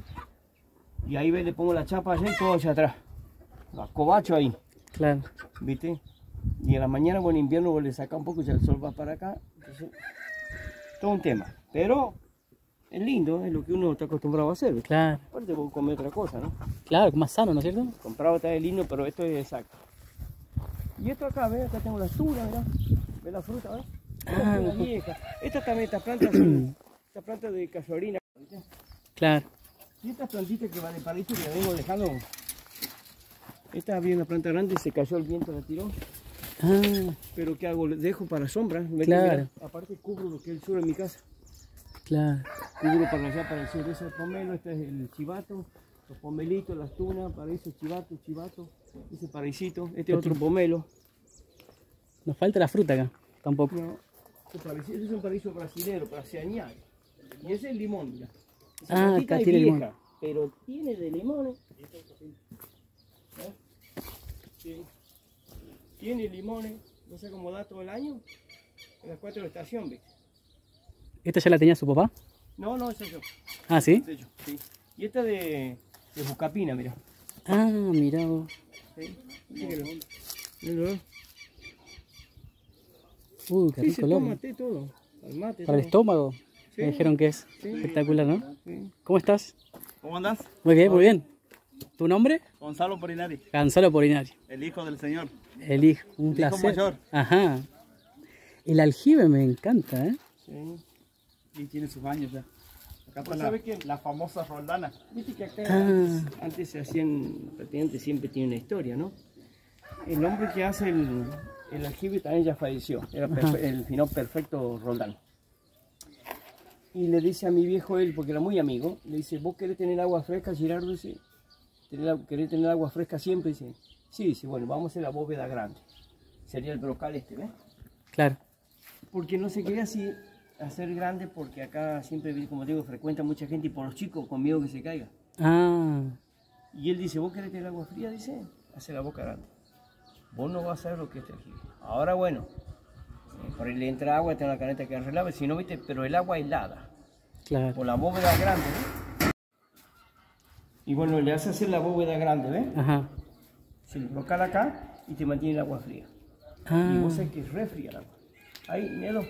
Y ahí ve, le pongo la chapa allá y todo hacia atrás. La cobacho ahí. Claro. ¿viste? Y en la mañana o en invierno vos le saca un poco y el sol va para acá. Entonces, todo un tema. Pero es lindo, es lo que uno está acostumbrado a hacer. ¿viste? Claro. Aparte vos comer otra cosa, ¿no? Claro, más sano, ¿no es cierto? Comprado está de lindo, pero esto es exacto. Y esto acá, ¿ves? Acá tengo las tunas, ¿verdad? ¿Ves la fruta, verdad? Ah, Las viejas. Estas también, estas plantas son, [CLEARS THROAT] estas plantas de casuarina. Claro. Y estas plantitas que van de palito que vengo dejando. Esta había una planta grande, se cayó el viento, la tiró. Ah, Pero ¿qué hago? Le dejo para sombra. ¿ves Claro. mira? Aparte cubro lo que es el sur de mi casa. claro. Cubro para allá, para el sur. Ese es el pomelo, este es el chivato, los pomelitos, las tunas, paraíso, chivato, chivato. Ese paraísito, este es otro pomelo. Nos falta la fruta acá. Tampoco. No, este, este es un paraíso brasilero, añade. Y ese es el limón, mira. Esa Ah, acá tiene vieja, limón. Pero tiene de limones. ¿Eh? Sí. Tiene limones, no sé cómo da todo el año. En las cuatro estaciones, ¿ves? ¿Esta ya la tenía su papá? No, no, ese es yo. Ah, ¿sí? ese es yo, sí. Y esta de, de Bucapina, mira. Ah, mirá vos. ¿Sí? Mira mira. Uy, qué Sí, se rico té todo. Al mate, Para el estómago. Sí. Me dijeron que es Sí. espectacular, ¿no? Sí. ¿Cómo estás? ¿Cómo andás? Muy bien, muy bien. ¿Tu nombre? Gonzalo Porinari, Gonzalo Porinari. el hijo del señor. El hijo, un El hijo placer. mayor. Ajá. El aljibe me encanta, ¿eh? Sí. Y tiene sus años ya. Acá Pues, está la, ¿sabe qué? la famosa roldana. Viste que acá Ah. antes, se hacían, prácticamente siempre tiene una historia, ¿no? El hombre que hace el, el aljibe también ya falleció, era perfe- el final perfecto Roldán. Y le dice a mi viejo él, porque era muy amigo, le dice, ¿vos querés tener agua fresca, Girardo? Dice, "¿Tener agua- ¿querés tener agua fresca siempre? Dice, sí, dice, bueno, vamos a hacer la bóveda grande. Sería el brocal este, ¿ves? Claro. Porque no se quería así hacer grande porque acá siempre, como digo, frecuenta mucha gente y por los chicos con miedo que se caiga. Ah, Y él dice, ¿vos querés tener agua fría? Dice, hace la boca grande. Vos no vas a saber lo que es el aljibe. Ahora bueno, eh, por ahí le entra agua, tiene una caneta que relave, si no, viste, pero el agua helada, claro. o la bóveda grande, ¿ves? Y bueno, le hace hacer la bóveda grande, ¿ves? Ajá. Se le brocal acá y te mantiene el agua fría. Y Ah. vos sabés que es re fría el agua. Ahí, Nelo.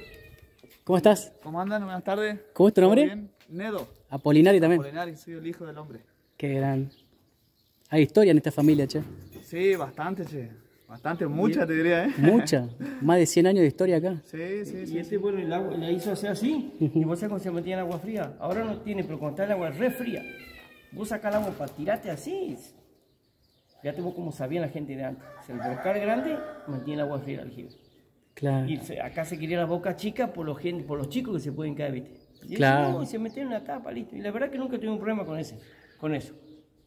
¿Cómo estás? ¿Cómo andan? Buenas tardes. ¿Cómo es tu ¿Todo nombre? bien? Nedo. Apolinari también. Porinari, soy el hijo del hombre. Qué gran. Hay historia en esta familia, che. Sí, bastante, che. Bastante, mucha te diría, ¿eh? Mucha. [LAUGHS] Más de 100 años de historia acá. Sí, sí, Y sí. este, bueno, el agua la hizo hacer así. Y vos sabés cómo se metía en agua fría. Ahora no tiene, pero cuando está el agua re fría, vos sacás el agua para tirarte así. Fíjate vos cómo sabía la gente de antes. Se el brocal grande mantiene el agua fría al aljibe. Claro. Y se- acá se quería la boca chica por los, gen- por los chicos que se pueden caer, ¿viste? Y Claro. eso, no, se mete en una tapa, listo. Y la verdad que nunca tuve un problema con ese, con eso.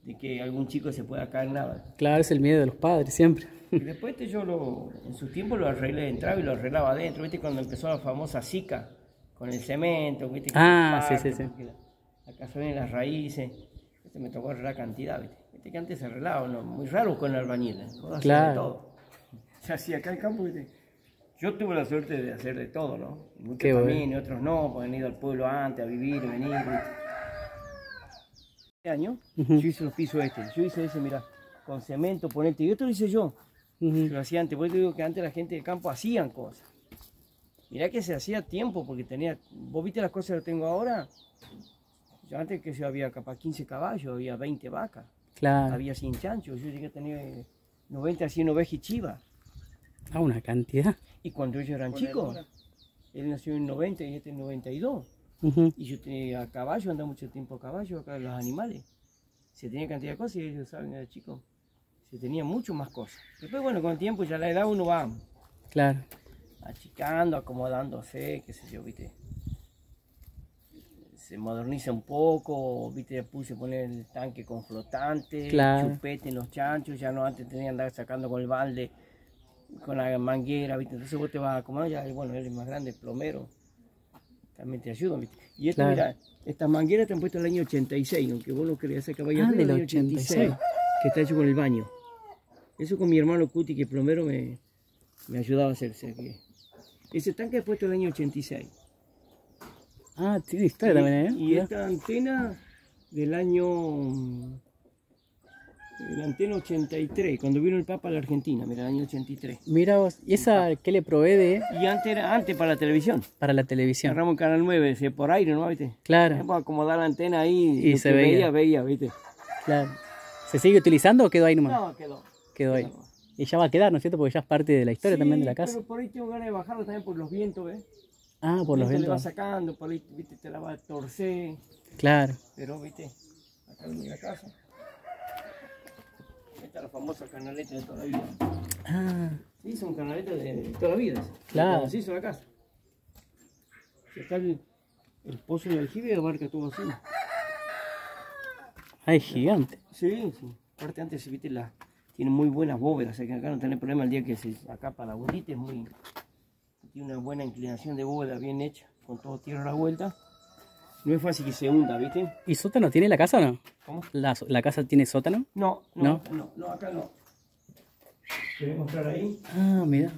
De que algún chico se pueda caer nada. Claro, es el miedo de los padres siempre. Y después este yo lo, en su tiempo lo arreglé, entraba y lo arreglaba adentro, ¿viste? Cuando empezó la famosa Zika, con el cemento, ¿viste? Ah, se sí, sí, sí. porque la- Acá se ven las raíces, este me tocó arreglar cantidad, ¿viste? Viste que antes se arreglaba, ¿no? muy raro con albañiles, ¿no? Hacía Claro. todo. [LAUGHS] Se hacía acá en campo, ¿viste? Yo tuve la suerte de hacer de todo, ¿no? Muchos bueno. también, y otros no, porque han ido al pueblo antes a vivir, venir. Este año, yo hice los pisos este, yo hice ese, mira, con cemento, ponete, y esto lo hice yo. Ujú. Lo hacía antes, por eso digo que antes la gente del campo hacían cosas. Mirá que se hacía tiempo, porque tenía, vos viste las cosas que tengo ahora, yo antes que yo había capaz 15 caballos, había 20 vacas, Claro. había 100 chanchos, yo llegué a tener 90 a 100 ovejas y chivas. Ah, una cantidad. Y cuando ellos eran chicos, él nació en 90 y este en 92. Ujú. Y yo tenía caballo, andaba mucho tiempo a caballo, acá los animales. Se tenía cantidad de cosas y ellos saben, era chico. Se tenía mucho más cosas. Después, bueno, con el tiempo ya la edad uno va Claro. achicando, acomodándose, qué sé yo, viste. Se moderniza un poco, viste, ya puse poner el tanque con flotante, Claro. chupete en los chanchos, ya no antes tenía que andar sacando con el balde, con la manguera, viste. Entonces vos te vas ya, y bueno, él es más grande, plomero, también te ayuda, viste. Y Claro. mira, estas mangueras te han puesto el año 86, aunque vos lo creas, acá vaya Ah, del el año 86. que está hecho con el baño. Eso con mi hermano Cuti, que plomero, me, me ayudaba a hacerse. Ese tanque es puesto el año 86. Ah, tiene historia también, ¿eh? Y esta antena del año. La antena 83, cuando vino el Papa a la Argentina, mira, el año 83. Mira vos, ¿y esa qué le provee de Y antes era antes para la televisión. para la televisión? Agarramos el canal 9, ese, por aire, ¿no? ¿Viste? Claro, Vamos a acomodar la antena ahí. Y se veía. veía, veía, ¿viste? claro. ¿Se sigue utilizando o quedó ahí nomás? No, quedó. quedó ahí. Y ya va a quedar, ¿no es cierto? Porque ya es parte de la historia Sí, también de la casa. Pero por ahí tengo ganas de bajarlo también por los vientos, ¿ves? Ah, por los Viento le va vientos. sacando, por ahí, viste, te la va a torcer. Claro. Pero, viste, acá en la casa. Esta es la famosa canaleta de toda la vida. Ah, Sí, son canaletas de toda la vida. Claro. Se hizo la casa. Si acá el, el pozo de aljibe abarca todo así. ay, gigante. Sí, sí. Aparte antes, viste, la, tiene muy buenas bóvedas, o sea que acá no tenés problema el día que se, acá para la abuelita es muy, tiene una buena inclinación de bóveda bien hecha, con todo tierra a la vuelta. No es fácil que se hunda, ¿viste? ¿Y sótano tiene la casa o no? ¿Cómo? ¿La, la casa tiene sótano? No, ¿No? no, no, no, acá no. ¿Querés mostrar ahí? Ah, mira.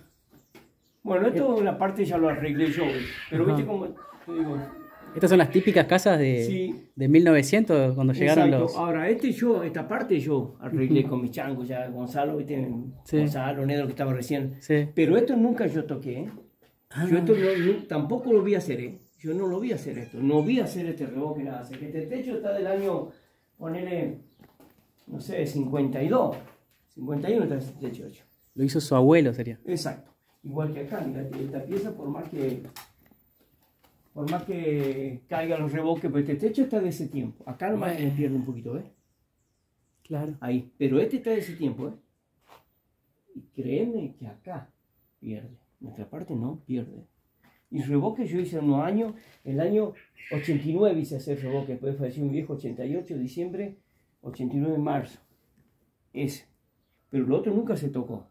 Bueno, esto la parte ya lo arreglé yo, pero Ajá. viste como, te digo, Estas son las típicas casas de, Sí. de 1900 cuando llegaron Exacto. los... Ahora, este yo, esta parte yo arreglé con mis changos, ya Gonzalo, ¿viste? Sí. Gonzalo, Negro que estaba recién. Sí. Pero esto nunca yo toqué, ¿eh? Ah. Yo esto no- no- tampoco lo vi hacer, ¿eh? Yo no lo vi hacer esto, no vi hacer este revoque, nada. Que este techo está del año, ponele, no sé, 52. 51 está este techo hecho. Lo hizo su abuelo, sería. Exacto. Igual que acá, mira, esta pieza, por más que por más que caigan los revoques, pues este techo está de ese tiempo. Acá nomás se pierde un poquito, ¿ves? Claro. Ahí. Pero este está de ese tiempo, ¿eh? Y créeme que acá pierde. Nuestra parte no pierde. Y revoque yo hice unos años, el año 89 hice hacer revoque, después falleció mi viejo 88 de diciembre, 89 de marzo. Ese. Pero lo otro nunca se tocó.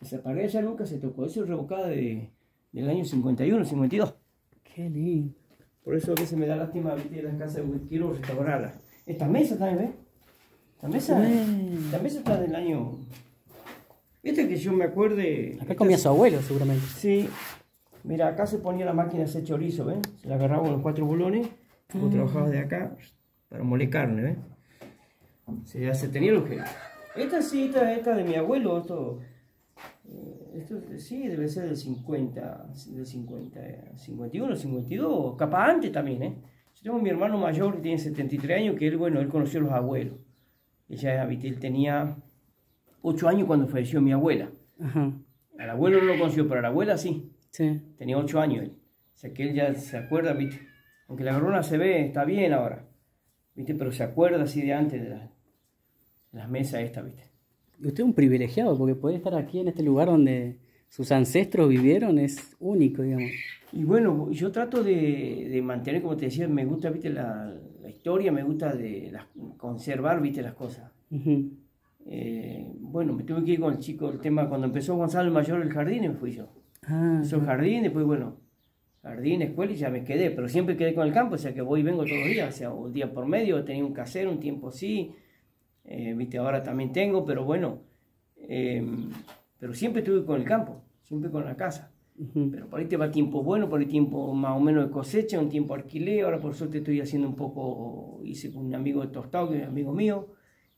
Esa pared ya nunca se tocó. Eso es revocada de, del año 51, 52. Qué lindo. Por eso a veces me da lástima viste, las casas, porque quiero restaurarlas. Esta mesa también, ¿ves? Esta mesa, esta mesa está del año... Viste que yo me acuerde... Acá esta- comía su abuelo, seguramente. Sí. Mira, acá se ponía la máquina de hacer chorizo, ¿ves? Se la agarraba con los cuatro bolones, vos trabajabas de acá para moler carne, ¿ves? Se, se tenía el objeto. Esta sí, esta, esta de mi abuelo, esto... eh, Esto sí, debe ser del 50, del 50, eh, 51, 52, capaz antes también, ¿eh? Yo tengo mi hermano mayor que tiene 73 años, que él, bueno, él conoció a los abuelos. Ella, él tenía 8 años cuando falleció mi abuela. Ajá. Al abuelo no lo conoció, pero a la abuela sí. Sí. Tenía 8 años él. O sea que él ya se acuerda, viste. Aunque la corona se ve, está bien ahora. Viste, pero se acuerda así de antes de, la- de las mesas estas, viste. Y usted es un privilegiado porque puede estar aquí en este lugar donde sus ancestros vivieron es único, digamos. Y bueno, yo trato de, de mantener, como te decía, me gusta, viste, la, la historia, me gusta de las- conservar, viste, las cosas. Eh, bueno, me tuve que ir con el chico, el tema, cuando empezó Gonzalo el Mayor el jardín, me fui yo. Ah, el jardín, después, bueno, jardín, escuela y ya me quedé, pero siempre quedé con el campo, o sea que voy y vengo todos los días, o sea, un día por medio, tenía un casero, un tiempo sí, eh, viste, ahora también tengo, pero bueno, eh, pero siempre estuve con el campo, siempre con la casa. Pero por ahí te va tiempo bueno, por ahí tiempo más o menos de cosecha, un tiempo alquiler, ahora por suerte estoy haciendo un poco, hice con un amigo de Tostado, que es amigo mío,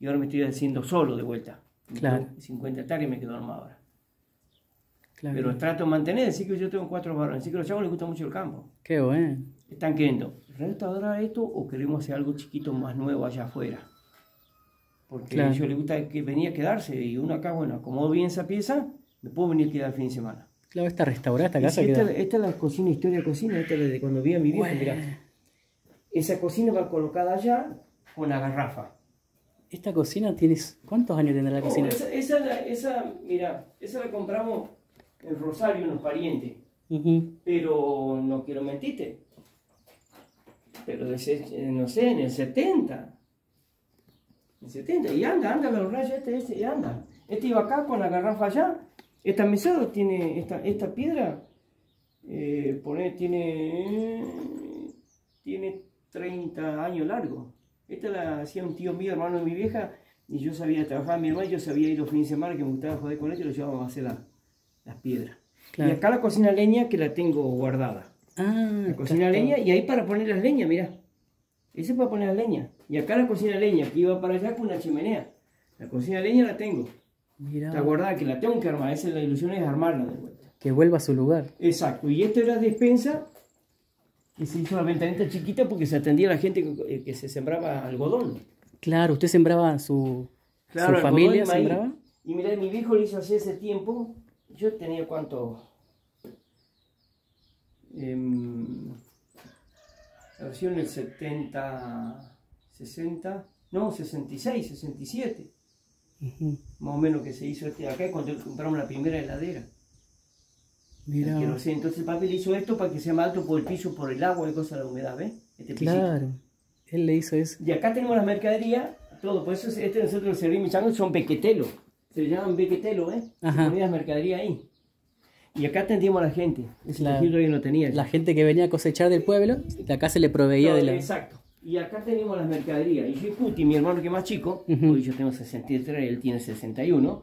y ahora me estoy haciendo solo de vuelta. Claro. 50 hectáreas me quedo armado ahora. Claro. Pero trato de mantener, así que yo tengo cuatro varones, así que a los chavos les gusta mucho el campo. Qué bueno. Están queriendo restaurar esto o queremos hacer algo chiquito más nuevo allá afuera. Porque Claro. a ellos les gusta que venía a quedarse y uno acá, bueno, acomodo bien esa pieza, me puedo venir a quedar el fin de semana. Claro, esta restaurada, esta casa si esta, queda... esta es la cocina, historia de cocina, esta es la de cuando vi a mi viejo, Bueno. Esa cocina va colocada allá con la garrafa. Esta cocina tienes... ¿Cuántos años tendrá la Oh, cocina? esa, esa, esa, mira, esa la compramos en Rosario, unos parientes. Pero no quiero mentirte. Pero eh, no sé, en el 70. En el 70. Y anda, anda la raya este, este, y anda. Este iba acá con la garrafa allá. Esta mesa tiene, esta, esta piedra, eh, pone, tiene, tiene 30 años largo. Esta la hacía un tío mío, hermano de mi vieja, y yo sabía trabajar, mi hermano, yo sabía ir los fines de semana que me gustaba joder con y lo llevábamos a hacer la- las piedras. Claro. Y acá la cocina leña que la tengo guardada. Ah, La cocina leña y ahí para poner las leñas, mira. Ese para poner las leñas. Y acá la cocina leña que iba para allá con una chimenea. La cocina leña la tengo. Mirá, Está guardada que la tengo que armar. Esa es la ilusión es armarla de vuelta. que vuelva a su lugar. Exacto. Y esta era despensa y se hizo la ventanita chiquita porque se atendía a la gente que, eh, que se sembraba algodón. Claro, usted sembraba su, su algodón familia, sembraba. Y mira, mi viejo lo hizo hace ese tiempo. Yo tenía cuánto. Em, nació en el 70, 60, no, 66, 67, Ujú. más o menos que se hizo este acá cuando compramos la primera heladera. Mirá, Que no sé, entonces el papi le hizo esto para que sea más alto por el piso, por el agua y cosas de la humedad, ¿ves? Este pisito. claro. Él le hizo eso. Y acá tenemos la mercadería, todo, por eso este nosotros servimos son bequetelos, se le llaman bequetelos, ¿eh? Las mercadería ahí. Y acá atendíamos a la gente, ese tejido todavía no tenía. La gente que venía a cosechar del pueblo, de acá se le proveía No, de la... Exacto. Y acá tenemos las mercaderías. Y yo, Puti, mi hermano que es más chico, Ujú. hoy yo tengo 63, él tiene 61.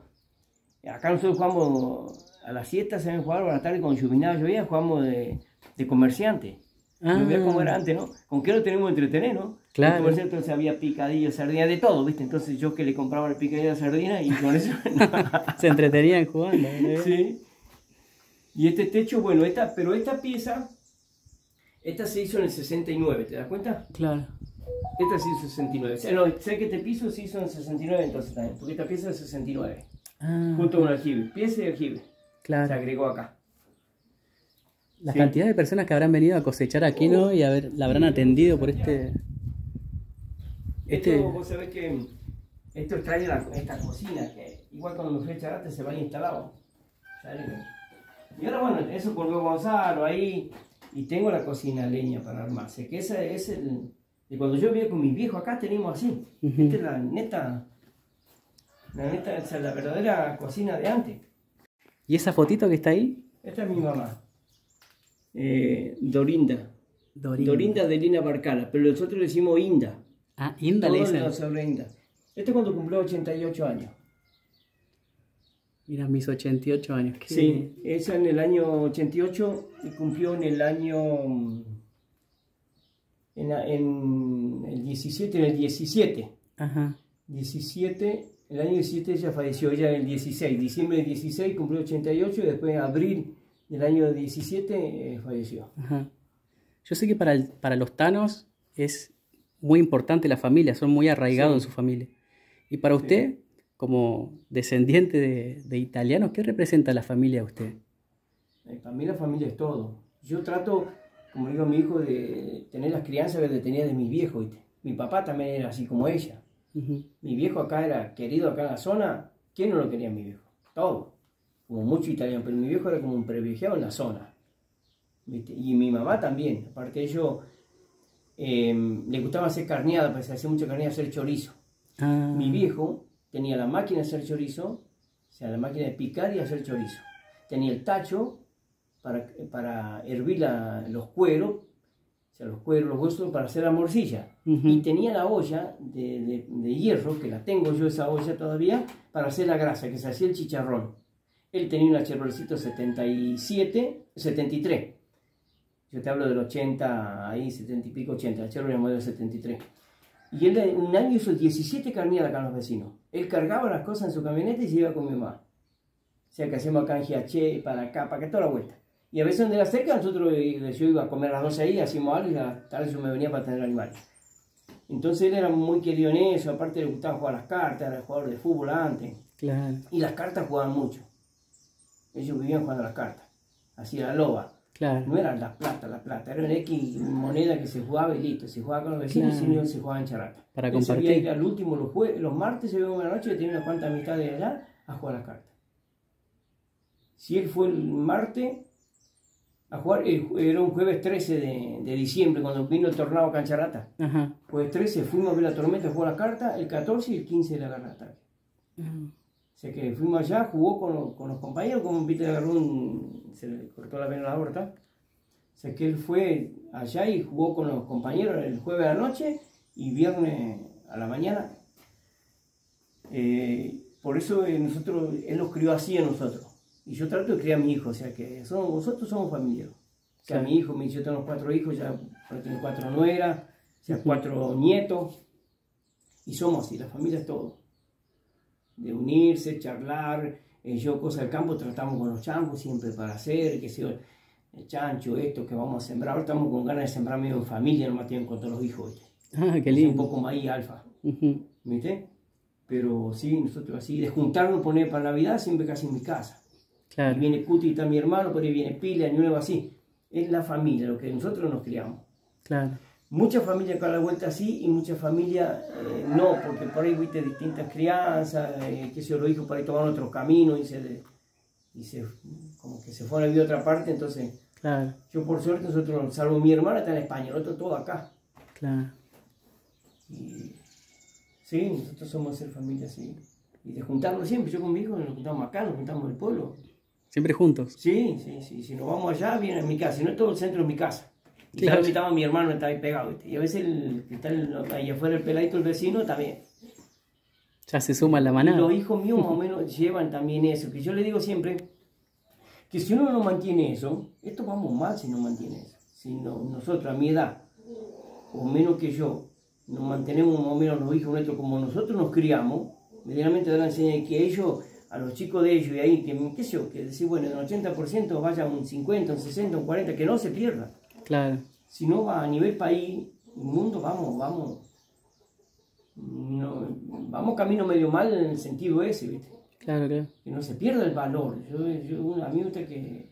Acá nosotros jugamos a las siesta, se ven jugar a la tarde con Yuminada llovía, jugamos de, de comerciante. Ah. No veas cómo era antes, ¿no? ¿Con qué lo tenemos entretener, no? Claro. En comerciante entonces había picadillo, sardina, de todo, ¿viste? Entonces yo que le compraba el picadillo de sardina y con eso... [LAUGHS] Se entretenían jugando. ¿eh? Sí. Y este techo, bueno, esta, pero esta pieza, esta se hizo en el 69, ¿te das cuenta? Claro. Esta se hizo en 69. O sea, no, sé que este piso se hizo en 69 entonces también, porque esta pieza es 69, Ah, junto con el aljibe, pieza y aljibe, se claro. agregó acá. La Sí. cantidad de personas que habrán venido a cosechar aquí, ¿no? Y a ver, la habrán atendido por este... Este... Esto, vos sabés que esto trae la, esta cocina, que igual cuando me fui a Charate se va instalado. ¿sabes? Y ahora bueno, eso volvió Gonzalo ahí, y tengo la cocina leña para armarse, que esa es el... Y cuando yo vivía con mis viejos acá teníamos así. Ujú. Esta es la neta, la neta, esa es la verdadera cocina de antes. ¿Y esa fotito que está ahí? Esta es mi mamá, eh, Dorinda. Dorinda. Dorinda de Lina Barcala, pero nosotros le decimos Inda. Ah, Inda le dicen. sobre Inda. Este cuando cumplió 88 años. Mira, mis 88 años. qué- Sí, esa en el año 88 y cumplió en el año. mm, En, la- en el 17, en el 17. Ajá. 17, el año 17 ella falleció, ella en el 16, diciembre del 16 cumplió 88 y después en abril del año 17 eh, falleció. Ajá. Yo sé que para, el- para los tanos es muy importante la familia, son muy arraigados en su familia. Y para usted, como descendiente de, de italianos, ¿qué representa la familia a usted? Para mí la familia es todo. Yo trato, como digo a mi hijo, de tener las crianzas que tenía de mi viejo. ¿viste? Mi papá también era así como ella. Ujú. Mi viejo acá era querido acá en la zona. ¿Quién no lo quería mi viejo? Todo. como mucho italiano, pero mi viejo era como un privilegiado en la zona. ¿viste? Y mi mamá también, aparte ello, eh, le gustaba hacer carneada, pues se hacía mucha carneada, hacer chorizo. Ah, Mi viejo tenía la máquina de hacer chorizo, o sea, la máquina de picar y hacer chorizo. Tenía el tacho para, para hervir la- los cueros, o sea, los cueros, los huesos para hacer la morcilla. Y tenía la olla de, de- de hierro, que la tengo yo esa olla todavía, para hacer la grasa, que se hacía el chicharrón. Él tenía una Chevroletcito 77, 73. Yo te hablo del 80, ahí 70 y pico, 80, la Chevrolet modelo 73. Y él en un año hizo 17 carneadas acá en los vecinos. Él cargaba las cosas en su camioneta y se iba con mi mamá. O sea que hacíamos acá en Giaché, para acá, para acá, toda la vuelta. Y a veces donde era cerca, nosotros, eh, yo iba a comer a las 12 ahí, hacíamos algo y a la tarde yo me venía para tener animales. Entonces él era muy querido en eso, aparte le gustaba jugar las cartas, era jugador de fútbol antes. Claro, Y las cartas jugaban mucho. Ellos vivían jugando las cartas. Así la loba. Claro. No era la plata, la plata, era una X moneda que se jugaba y listo. Se jugaba con los vecinos y Claro. si no se jugaba en charata. Para compartir. ir al último, los, jue- los martes se veía una noche y tenía unas cuantas amistades allá a jugar las cartas. Si él fue el martes a jugar, eh, era un jueves 13 de, de diciembre cuando vino el tornado Cancharata. Ajá. Jueves 13 fuimos a ver la tormenta, jugó la carta, el 14 y el 15 de la garrata. Ah, O sea que fuimos allá, jugó con, los- con los compañeros, como viste, agarró un, se le cortó la vena a la aorta. O sea que él fue allá y jugó con los compañeros el jueves a la noche y viernes a la mañana. Eh, por eso eh, nosotros, él nos crió así a nosotros. Y yo trato de criar a mi hijo, o sea que somos, nosotros somos familiares. O sea, Claro. mi hijo, mi, yo tengo cuatro hijos, ya tengo cuatro nueras, o sea, cuatro nietos. Y somos así, la familia es todo de unirse, charlar. Eh, yo, cosas del campo, tratamos con los chancos siempre para hacer, que sea el chancho, esto que vamos a sembrar. Ahora estamos con ganas de sembrar medio en familia, no más tienen con todos los hijos. Ah, qué Hacer un lindo. poco maíz alfa, Ujú. ¿viste? Pero sí, nosotros así, de juntarnos, poner para Navidad, siempre casi en mi casa. Y Claro, viene Cuti, está mi hermano, por ahí viene Pila, Nuevo, así. Es la familia, lo que nosotros nos criamos. claro. Muchas familias acá a la vuelta sí y muchas familias eh, no, porque por ahí viste distintas crianzas, eh, que se los hijos por ahí tomaron otro camino y se, y se como que se fueron a vivir a otra parte, entonces Claro, yo por suerte nosotros, salvo mi hermana está en España, el otro todo acá. claro. Y, sí, nosotros somos ser familia así. Y de juntarnos siempre, yo con mi hijo nos juntamos acá, nos juntamos en el pueblo. Siempre juntos. Sí, sí, sí, si nos vamos allá, viene a mi casa, si no es todo el centro de mi casa. Y Claro. claro. estaba mi hermano, está ahí pegado, ¿viste? y a veces el que está ahí afuera el peladito, el vecino, también. Ya se suma la Y manada. los hijos míos más o [LAUGHS] menos llevan también eso, que yo le digo siempre que si uno no mantiene eso, esto vamos mal si no mantiene eso. Si no, nosotros a mi edad, o menos que yo, nos mantenemos más o menos los hijos nuestros como nosotros nos criamos, medianamente de la enseñanza que ellos, a los chicos de ellos y ahí, que qué sé yo, que decir, bueno, del 80% vaya un 50, un 60, un 40, que no se pierda. Claro, Si no va a nivel país, mundo, vamos, vamos, no, vamos camino medio mal en el sentido ese, ¿viste? claro, claro. que no se pierda el valor. Yo, yo- a mí me gusta que,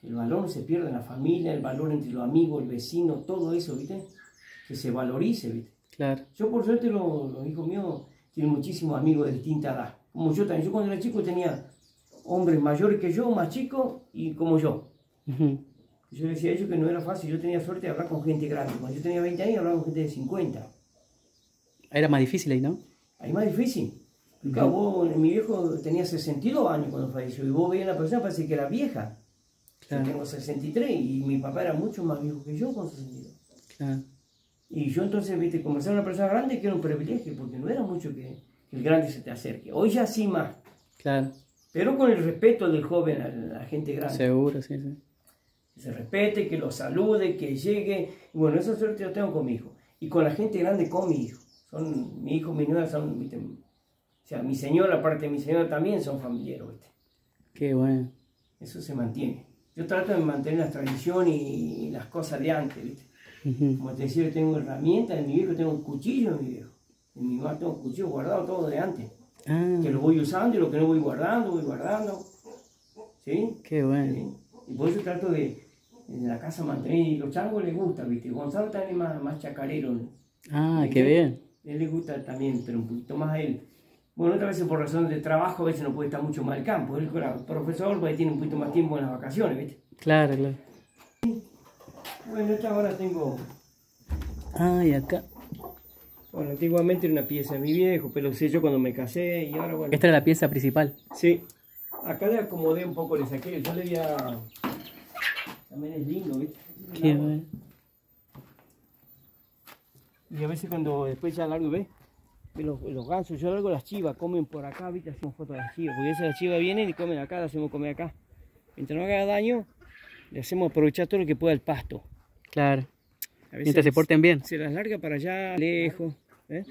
que el valor no se pierda en la familia, el valor entre los amigos, el vecino, todo eso, ¿viste? Que se valorice, ¿viste? Claro, Yo por suerte los, los hijos míos tienen muchísimos amigos de distinta edad. Como yo también. Yo cuando era chico tenía hombres mayores que yo, más chicos y como yo. Ujú. Yo le decía a ellos que no era fácil. Yo tenía suerte de hablar con gente grande. Cuando yo tenía 20 años hablaba con gente de 50. Era más difícil ahí, ¿no? Ahí más difícil. Claro, vos, mi viejo tenía 62 años cuando falleció y vos veías a la persona, parece que era vieja. Yo tengo 63 y mi papá era mucho más viejo que yo con 62. claro. Y yo entonces, viste, como ser una persona grande, que era un privilegio, porque no era mucho que, que el grande se te acerque. Hoy ya sí más, Claro, pero con el respeto del joven a la gente grande. seguro, sí, sí. Que se respete, que lo salude, que llegue. Y bueno, esa suerte yo tengo con mi hijo. Y con la gente grande, con mi hijo. Son, mi hijo, mi nuera son, viste, o sea, mi señora, aparte de mi señora también son familiares, viste. Qué bueno. Eso se mantiene. Yo trato de mantener las tradiciones y las cosas de antes, viste. Como te decía, yo tengo herramientas, en mi viejo tengo un cuchillo en mi viejo. En mi mamá tengo un cuchillo guardado todo de antes. Ah, Que lo voy usando y lo que no voy guardando, voy guardando. ¿Sí? qué bueno. ¿Sí? Y por eso trato de en la casa mantener. Y los changos les gusta, ¿viste? Gonzalo también es más, más chacarero. Ah, ¿Viste? qué bien. Él le gusta también, pero un poquito más a él. Bueno, otras veces por razón de trabajo a veces no puede estar mucho más al campo. El profesor pues, tiene un poquito más tiempo en las vacaciones, ¿viste? Claro, claro. Bueno, esta ahora tengo... Ah, y acá. Bueno, antiguamente era una pieza de mi viejo, pero lo sé yo cuando me casé y ahora bueno... Esta era la pieza principal. Sí. Acá le acomodé un poco, le saqué, yo le había... También es lindo, ¿viste? Qué bueno. Y a veces cuando después ya largo, ¿ves? Los, los gansos, yo largo las chivas, comen por acá, ¿viste? Hacemos fotos de las chivas, porque esas las chivas vienen y comen acá, las hacemos comer acá. Mientras no haga daño, le hacemos aprovechar todo lo que pueda el pasto. Claro. A veces Mientras se porten bien. se las larga para allá, lejos. ¿ves?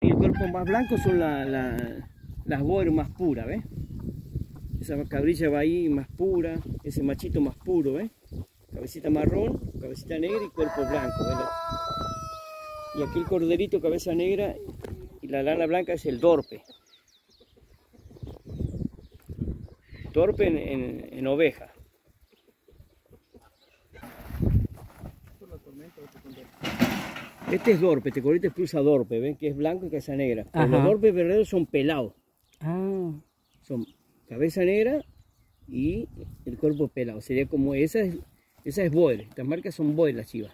Y el cuerpo más blanco son la- la- las boer más puras, ¿ves? Esa cabrilla va ahí más pura, ese machito más puro, ¿ves? Cabecita marrón, cabecita negra y cuerpo blanco, ¿ves? Y aquí el corderito, cabeza negra y la lana blanca es el dorpe. Dorpe en, en- en oveja. Este es dorpe, este corderito es cruza dorpe, ¿ven? Que es blanco y cabeza negra. Pero los dorpes verdaderos son pelados. Ah, Son cabeza negra y el cuerpo pelado. Sería como esa es, esa es boer. Estas marcas son boer las chivas.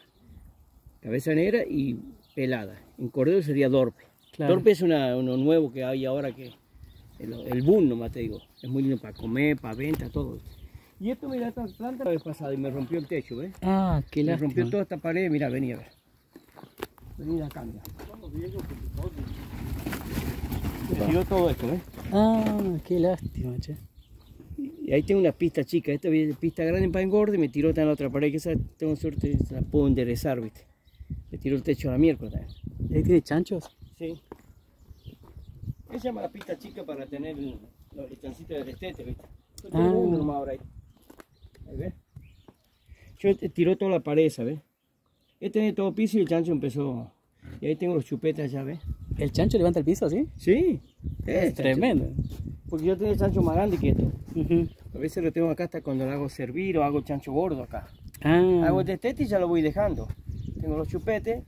Cabeza negra y pelada. En cordero sería dorpe. Claro. Dorpe es una- uno nuevo que hay ahora que el, el boom nomás te digo. Es muy lindo para comer, para venta, todo. Y esto, mira, esta planta la vez pasada y me rompió el techo, ¿ves? ah, qué Me rompió lástima. toda esta pared, mira, vení a ver. Vení acá, mira. Tiró todo esto, ¿ves? Ah, qué lástima, che. Y ahí tengo una pista chica, esta es pista grande para engorde me tiró en la otra pared, que esa tengo suerte, se la puedo enderezar, ¿viste? Me tiró el techo a la miércoles también. ¿Y ahí tiene chanchos? Sí. Esa llama la pista chica para tener los estancitos del estete, ¿viste? Yo tengo Ah. uno nomás ahora ahí. Ahí ves. Yo te tiró toda la pared esa, ¿ves? Este tiene todo piso y el chancho empezó. Y ahí tengo los chupetas ya, ¿ves? ¿El chancho levanta el piso así? Sí. Es chancho. tremendo. Porque yo tengo chancho más grande que esto. A veces lo tengo acá hasta cuando lo hago servir o hago chancho gordo acá. Ah, Hago este estete y ya lo voy dejando. Tengo los chupetes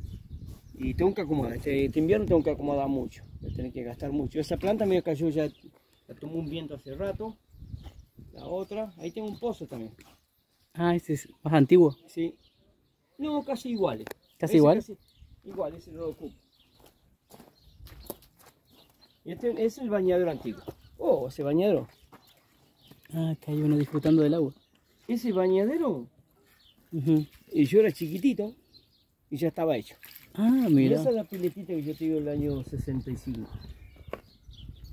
y tengo que acomodar. Este, este invierno tengo que acomodar mucho. Voy a tener que gastar mucho. Esa planta me cayó ya, la tomó un viento hace rato. La otra, ahí tengo un pozo también. ah, ese es más antiguo. Sí. No, casi iguales. ¿Casi igual? Igual, ese no lo ocupo. Y este es el bañadero antiguo. Oh, ese bañadero. Ah, acá hay uno disfrutando del agua. Ese bañadero, y yo era chiquitito y ya estaba hecho. Ah, Y mira. esa es la piletita que yo te digo del año 65.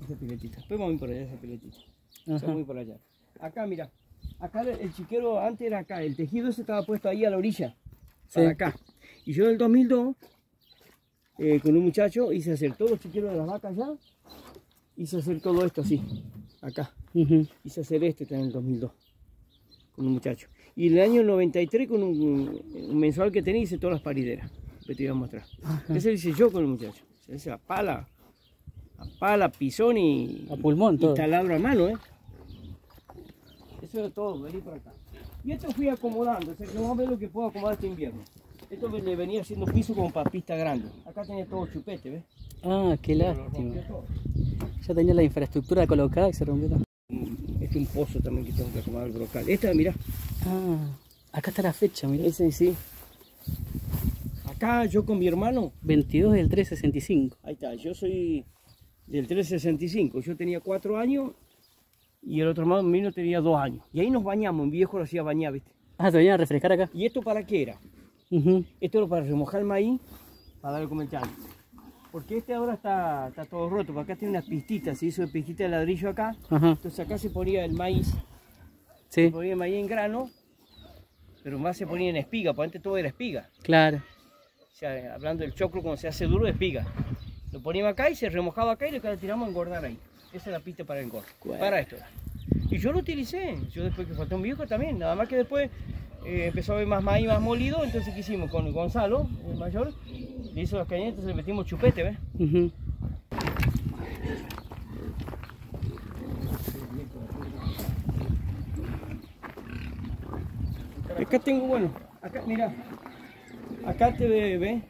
Esa piletita. Después vamos por allá esa piletita. Vamos Ajá. por allá. Acá, mira. Acá el, el chiquero antes era acá. El tejido ese estaba puesto ahí a la orilla. Para Sí. acá. Y yo en el 2002, eh, con un muchacho, hice hacer todos los chiqueros de las vacas ya. Hice hacer todo esto así. Acá. Ujú. Hice hacer este en el 2002. Con un muchacho. Y en el año 93, con un, un mensual que tenía, hice todas las parideras. Que te iba a mostrar. Ajá. Ese lo hice yo con el muchacho. Ese a pala, a pala, pisón y, A pulmón, y taladro a mano, ¿eh? Eso era todo, vení por acá. Y esto fui acomodando, o sea que vamos a ver lo que puedo acomodar este invierno. Esto le venía haciendo piso como para pista grande. Acá tenía todo chupete, ¿ves? Ah, qué lástima. Ya tenía la infraestructura colocada y se rompió todo. Este es un pozo también que tengo que acomodar el brocal. Esta, mirá, Ah, acá está la fecha, mira. ese sí. Acá yo con mi hermano 22 del 365. Ahí está, yo soy del 365, yo tenía cuatro años y el otro hermano mío tenía dos años. Y ahí nos bañamos, mi viejo lo hacía bañar, ¿viste? Ah, te venían a refrescar acá. ¿Y esto para qué era? Ujú. Esto era para remojar el maíz, para darle como el chancho. Porque este ahora está, está todo roto, porque acá tiene unas pistitas, se hizo pistita de ladrillo acá. Entonces acá se ponía el maíz, sí, se ponía el maíz en grano, pero más se ponía en espiga, porque antes todo era espiga. claro. O sea, hablando del choclo cuando se hace duro, espiga. Lo poníamos acá y se remojaba acá y lo tiramos a engordar ahí. Esa es la pista para engordar. Bueno. Para esto. Y yo lo utilicé. Yo después que faltó un viejo también. Nada más que después eh, empezó a haber más maíz, más molido. Entonces, ¿qué hicimos? Con Gonzalo, el mayor, le hizo las cañetas, le metimos chupete, ¿ves? Ujú. Acá tengo, bueno, acá, mira. Acá te ve, ¿ves?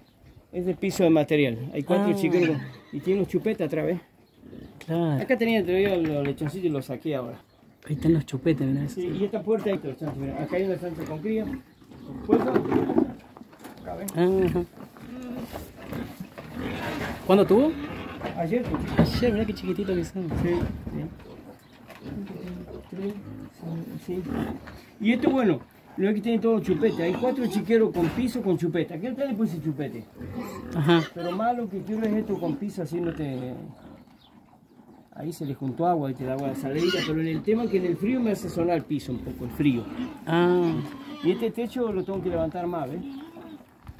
Es el piso de material. Hay cuatro Ah. y tiene unos chupetes atrás, ¿ves? Claro. Acá tenía todavía los lechoncitos y los saqué ahora. Ahí están los chupetes, mirá. Sí, y esta puerta ahí está los chanchos, mirá. Acá hay una chancha con cría. Puerta. Acá. Ajá. ¿Cuándo tuvo? Ayer. Ayer, mirá qué chiquitito que son. Sí, sí. Sí. Y esto, bueno, lo que tiene todo chupete. Hay cuatro chiqueros con piso con chupete. Aquí atrás le puse chupete. Ajá. Pero más lo que quiero es esto con piso haciéndote. Ahí se le juntó agua y te da agua de saladita, pero en el tema que en el frío me hace sonar el piso un poco, el frío. Ah, Y este techo lo tengo que levantar más, ¿ves?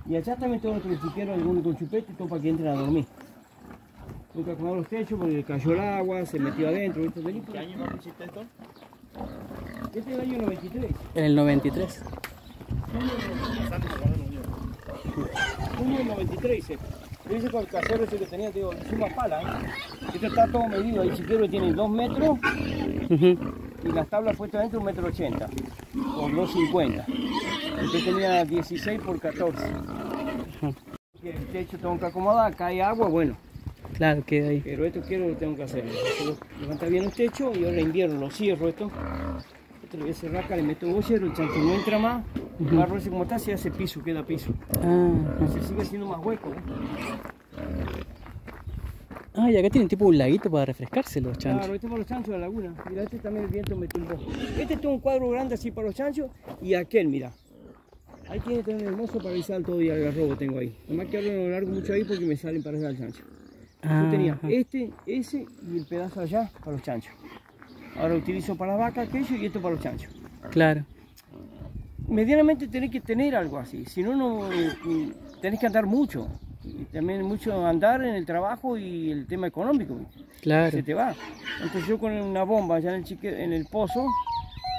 Y allá también tengo otro chiquero, alguno con chupete, todo para que entren a dormir. Tengo que acomodar los techos porque cayó el agua, se metió adentro. ¿viste? Vení, ¿Qué año más hiciste esto? Este es el año 93. en el 93. Junio del 93 hice. Yo hice con el casero ese que tenía, te digo, hice una pala. ¿eh? Esto está todo medido, el chiquero tiene 2 metros y las tablas puestas dentro 1 metro 80 por 2,50. Este tenía 16 por 14. Y el techo tengo que acomodar, cae agua, bueno, Claro, queda ahí. pero esto quiero lo tengo que hacer. Que Levantar bien el techo y ahora invierno lo cierro esto. Esto lo voy a cerrar acá, le meto bollero, el chancho no entra más, agarro ese como está, se hace piso, queda piso. Ah. Se sigue haciendo más hueco. ¿eh? Ah, y acá tienen tipo un laguito para refrescarse los Claro, chanchos. este para los chanchos de la laguna. Mira, este también el viento me tumbó. Este es un cuadro grande así para los chanchos y aquel, mira. Ahí tiene también hermoso para el salto y algarrobo tengo ahí. Nomás que ahora no lo largo mucho ahí porque me salen para allá el chancho. Ah, Yo tenía ajá. este, ese y el pedazo allá para los chanchos. Ahora utilizo para vaca aquello y esto para los chanchos. Claro, Medianamente tenés que tener algo así, si no, no tenés que andar mucho. Y también mucho andar en el trabajo y el tema económico. claro. se te va. Entonces yo con una bomba allá en el, chique- en el pozo,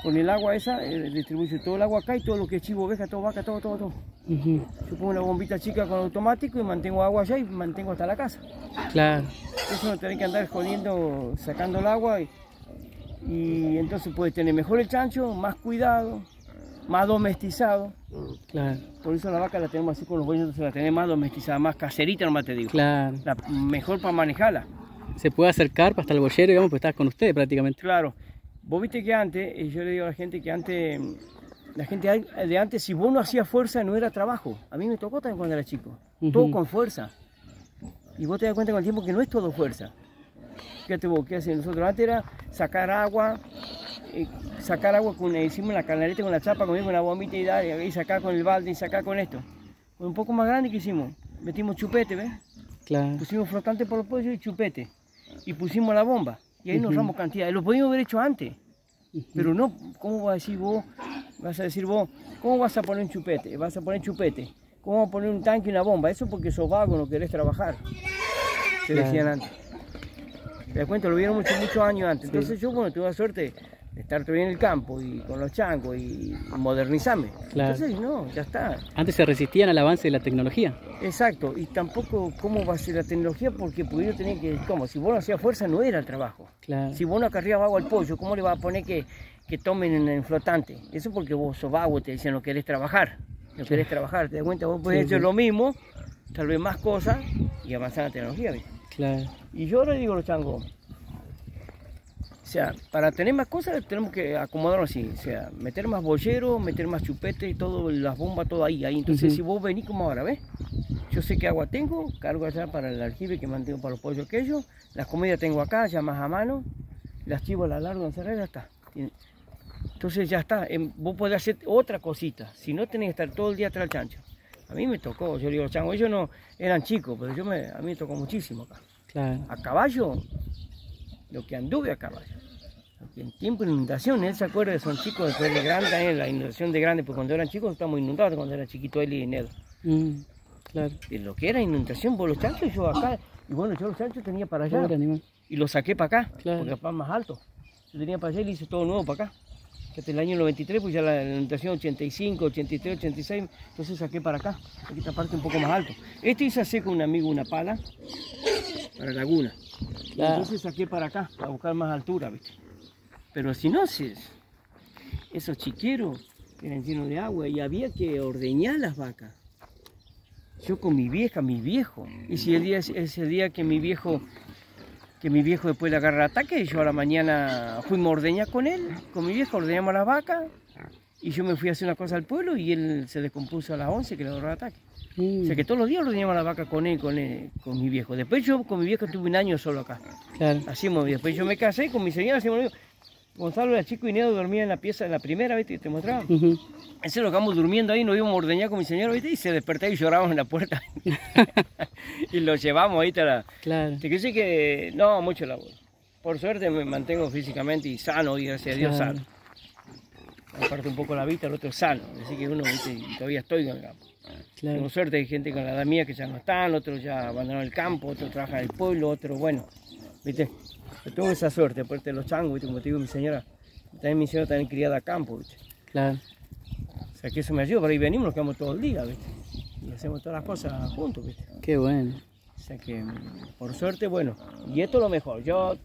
con el agua esa, eh, distribuyo todo el agua acá y todo lo que es chivo, oveja, todo vaca, todo, todo, todo. Ujú. Yo pongo una bombita chica con automático y mantengo agua allá y mantengo hasta la casa. Claro, Eso no tenés que andar jodiendo, sacando el agua y, y entonces puedes tener mejor el chancho, más cuidado, más domestizado. claro, Por eso la vaca la tenemos así con los bueyes, entonces la tenemos más domestizada, más caserita nomás te digo. claro. La, mejor para manejarla. Se puede acercar hasta el bollero, digamos, pues estás con ustedes prácticamente. Claro, vos viste que antes, y yo le digo a la gente que antes, la gente de antes, si vos no hacías fuerza, no era trabajo. A mí me tocó también cuando era chico, todo con fuerza. Y vos te das cuenta con el tiempo que no es todo fuerza. Fíjate vos, ¿qué hacían nosotros? Antes era sacar agua, eh, sacar agua con, eh, hicimos la canaleta con la chapa, con una bombita y, dar, y sacar con el balde y sacar con esto. Con un poco más grande que hicimos, metimos chupete, ¿ves? Claro, Pusimos flotante por los pollos y chupete. Y pusimos la bomba. Y ahí nos damos cantidad. Lo podíamos haber hecho antes. Pero no, ¿cómo vas a decir vos? Vas a decir vos, ¿cómo vas a poner un chupete? Vas a poner chupete. ¿Cómo vas a poner un tanque y una bomba? Eso porque sos vago, no querés trabajar. Se Claro. decían antes. Te das cuenta, lo vieron mucho, muchos años antes. Sí. Entonces yo, bueno, tuve la suerte de estar todavía en el campo y con los changos y modernizarme. Claro. Entonces, no, ya está. antes se resistían al avance de la tecnología. Exacto, y tampoco cómo va a ser la tecnología porque pudieron tener que, como si vos no hacías fuerza no era el trabajo. Claro, Si vos no acarreabas agua al pollo, ¿cómo le vas a poner que, que tomen en flotante? Eso porque vos sos vago, te dicen no querés trabajar, no querés trabajar, te das cuenta, vos podés Sí, hacer sí. lo mismo, tal vez más cosas y avanzar en la tecnología. ¿viste? Claro, Y yo le digo a los changos, o sea, para tener más cosas tenemos que acomodarnos así, o sea, meter más bolleros, meter más chupete y todo, las bombas, todo ahí, ahí. Entonces, si vos venís como ahora, ¿ves? Yo sé qué agua tengo, cargo allá para el aljibe que mantengo para los pollos aquellos, las comidas tengo acá, ya más a mano, las chivas las largo en cerrar, ya está. Entonces ya está, vos podés hacer otra cosita, si no tenés que estar todo el día atrás del chancho. A mí me tocó, yo digo, changos, ellos no eran chicos, pero yo me, a mí me tocó muchísimo acá claro. a caballo, lo que anduve a caballo. Porque En tiempo de inundación, él se acuerda, son chicos después de grande, también la inundación de grande, pues cuando eran chicos estamos inundados, cuando era chiquito él y Ned. Mm, claro, De lo que era inundación por los chanchos, yo acá, y bueno, yo los chanchos tenía para allá, pobre y los saqué para acá, Claro. porque para más alto. Yo tenía para allá y le hice todo nuevo para acá. Hasta el año 93, pues ya la inundación 85, 83, 86, entonces saqué para acá, aquí esta parte un poco más alto. Este hice hacer con un amigo una pala para laguna. Claro. Entonces saqué para acá, para buscar más altura, ¿viste? Pero si no, si- esos chiqueros eran llenos de agua y había que ordeñar las vacas. Yo con mi vieja, mi viejo. Y si el día, ese día que mi viejo que mi viejo después le agarra ataque y yo a la mañana fuimos a ordeñar con él, con mi viejo, ordeñamos las vacas y yo me fui a hacer una cosa al pueblo y él se descompuso a las 11 que le agarró ataque. O sea que todos los días ordeñamos las vacas con él, con él, con mi viejo. Después yo con mi viejo tuve un año solo acá. Claro. Hacíamos, después yo me casé con mi señora, hacíamos lo mismo. Gonzalo era chico y Nedo dormía en la pieza, en la primera, ¿viste? Que te mostraba. Ujú. Ese lo quedamos durmiendo ahí, nos íbamos a ordeñar con mi señora, ¿viste? Y se despertaba y llorábamos en la puerta. [LAUGHS] y lo llevamos ahí hasta la... Claro. Te decir que no, mucho labor. Por suerte me mantengo físicamente y sano, y gracias a Dios sano. Aparte un poco la vista, el otro es sano. Así que uno, ¿viste? y todavía estoy en el campo. Tengo Claro. suerte, hay gente con la edad mía que ya no están, otros ya abandonaron el campo, otros trabajan en el pueblo, otros, bueno, ¿viste? Tengo esa suerte, aparte de los changos. Como te digo, mi señora, también mi señora también criada a campo, ¿viste? Claro. O sea que eso me ayuda, por ahí venimos, nos quedamos todo el día, ¿viste? Y hacemos todas las cosas juntos, ¿viste? Qué bueno. O sea que, por suerte, bueno, y esto es lo mejor. Yo,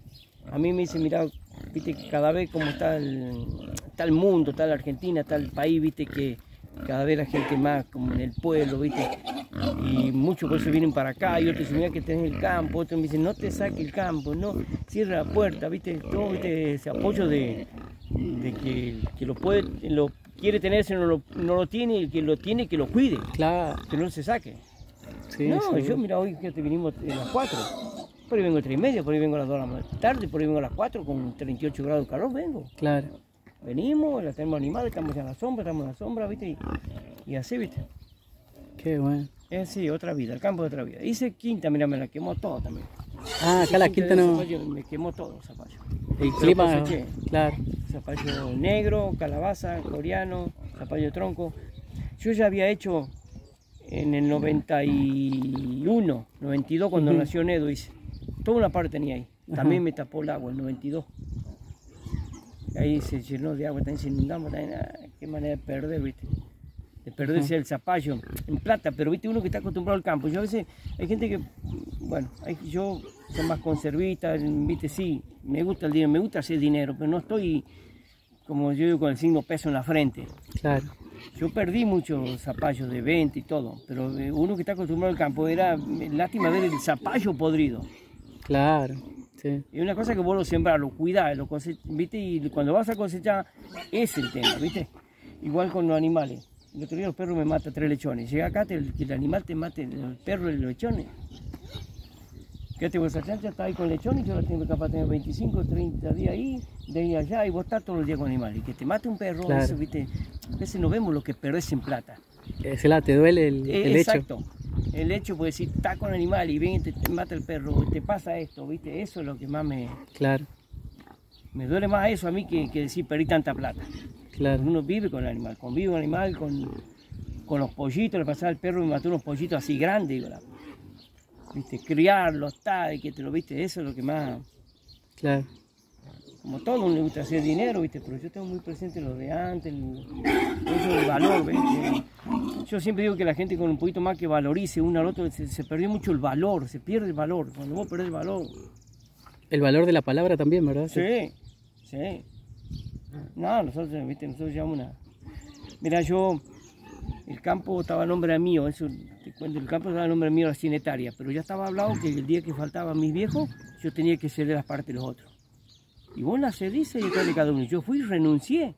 a mí me dice, mira, viste, que cada vez como está el, está el mundo, está la Argentina, está el país, viste, que cada vez la gente más como en el pueblo, viste, y muchos por eso vienen para acá, y otros dicen, mira que tenés el campo, otros me dicen, no te saque el campo, no, cierra la puerta, viste, todo, viste, ese apoyo de, de que, el que lo puede, lo quiere tener, si no lo, no lo tiene, y el que lo tiene, que lo cuide, Claro. que no se saque. Sí, No, yo mira, hoy fíjate, vinimos a las 4. Por ahí vengo a 3 y media, por ahí vengo a las 2 de la tarde, por ahí vengo a las 4 con 38 grados de calor, vengo. Claro. Venimos, la tenemos animales, estamos en la sombra, estamos en la sombra, ¿viste? Y, y así, ¿viste? Qué bueno. Es así, otra vida, el campo de otra vida. Hice quinta, mira, me la quemó todo también. Ah, acá la quinta no. zapallo, Me quemó todo, zapallo. El clima. Claro. Zapallo negro, calabaza, coreano, zapallo de tronco. Yo ya había hecho en el 91, 92, cuando Ujú. nació Nedo, hice. Toda una parte tenía ahí. Ajá. También me tapó el agua, el 92. Ahí se llenó de agua, también se inundamos. También, ah, qué manera de perder, ¿viste? De perderse el zapallo en plata, pero viste uno que está acostumbrado al campo. Yo a veces, hay gente que, bueno, hay- yo soy más conservista, viste, sí, me gusta el dinero, me gusta hacer dinero, pero no estoy, como yo digo, con el signo peso en la frente. Claro. Yo perdí muchos zapallos de venta y todo, pero eh, uno que está acostumbrado al campo era lástima ver el zapallo podrido. Claro. Sí. Es una cosa que vos lo sembrás, lo cuidás, lo ¿viste? Y cuando vas a cosechar, es el tema, ¿viste? Igual con los animales. El otro día los perros me matan tres lechones. Llega acá, te- que el animal te mate, el perro y los lechones. Fíjate, vos esa chancha está ahí con lechones, yo la tengo capaz de tener 25, 30 días ahí, de ahí allá, y vos estás todos los días con animales. Y que te mate un perro, Claro. eso, ¿viste? A veces no vemos lo que perdés en plata. Ese lado, te duele el, Eh, el hecho. Exacto. El hecho, pues si está con animal y viene y te, te mata el perro, te pasa esto, ¿viste? Eso es lo que más me, Claro. me duele más eso a mí que, que decir perdí tanta plata. Claro. Uno vive con el animal, convive con el animal, con, con los pollitos, le pasaba el perro y me mató unos pollitos así grandes, digo, la- ¿viste? Criarlos, tal, que te lo viste, eso es lo que más, Claro. como todo uno le gusta hacer dinero, ¿viste? Pero yo tengo muy presente lo de antes, el, eso, el valor, ¿viste? Yo siempre digo que la gente con un poquito más que valorice uno al otro, se, se perdió mucho el valor, se pierde el valor. Cuando vos perdés el valor, El valor de la palabra también, ¿verdad? sí, sí. No, nosotros, ¿viste? Nosotros llevamos una... Mira, yo, el campo estaba a nombre mío, eso te cuento, el campo estaba a nombre mío, las 100 hectáreas, pero ya estaba hablado que el día que faltaban mis viejos, yo tenía que ceder las partes de los otros. Y vos la cediste y de cada uno. Yo fui y renuncié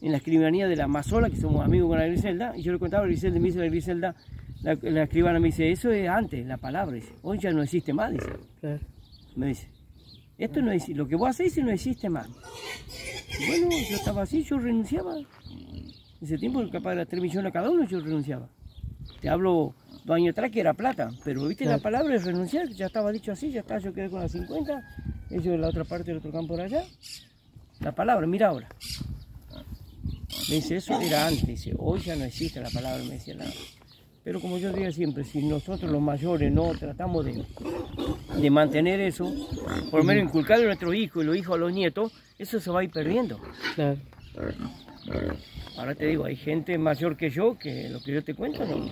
en la escribanía de la Mazola, que somos amigos con la Griselda, y yo le contaba a Griselda, me dice la Griselda, la, la escribana me dice, eso es antes, la palabra, dice, hoy ya no existe más, dice, Claro. me dice, esto no existe, lo que vos hacés no existe más. Y bueno, yo estaba así, yo renunciaba. En ese tiempo, capaz de las 3 millones a cada uno, yo renunciaba. Te hablo dos años atrás que era plata, pero viste Claro. la palabra es renunciar, ya estaba dicho así, ya está, yo quedé con las 50, ellos en la otra parte del otro campo por allá. La palabra, mira ahora. Me dice, eso era antes, dice, hoy ya no existe la palabra, me decía la... Pero como yo digo siempre, si nosotros los mayores no tratamos de, de mantener eso, por lo menos inculcarle a nuestros hijos y los hijos a los nietos, eso se va a ir perdiendo. Claro. Ahora te digo, hay gente mayor que yo que lo que yo te cuento no,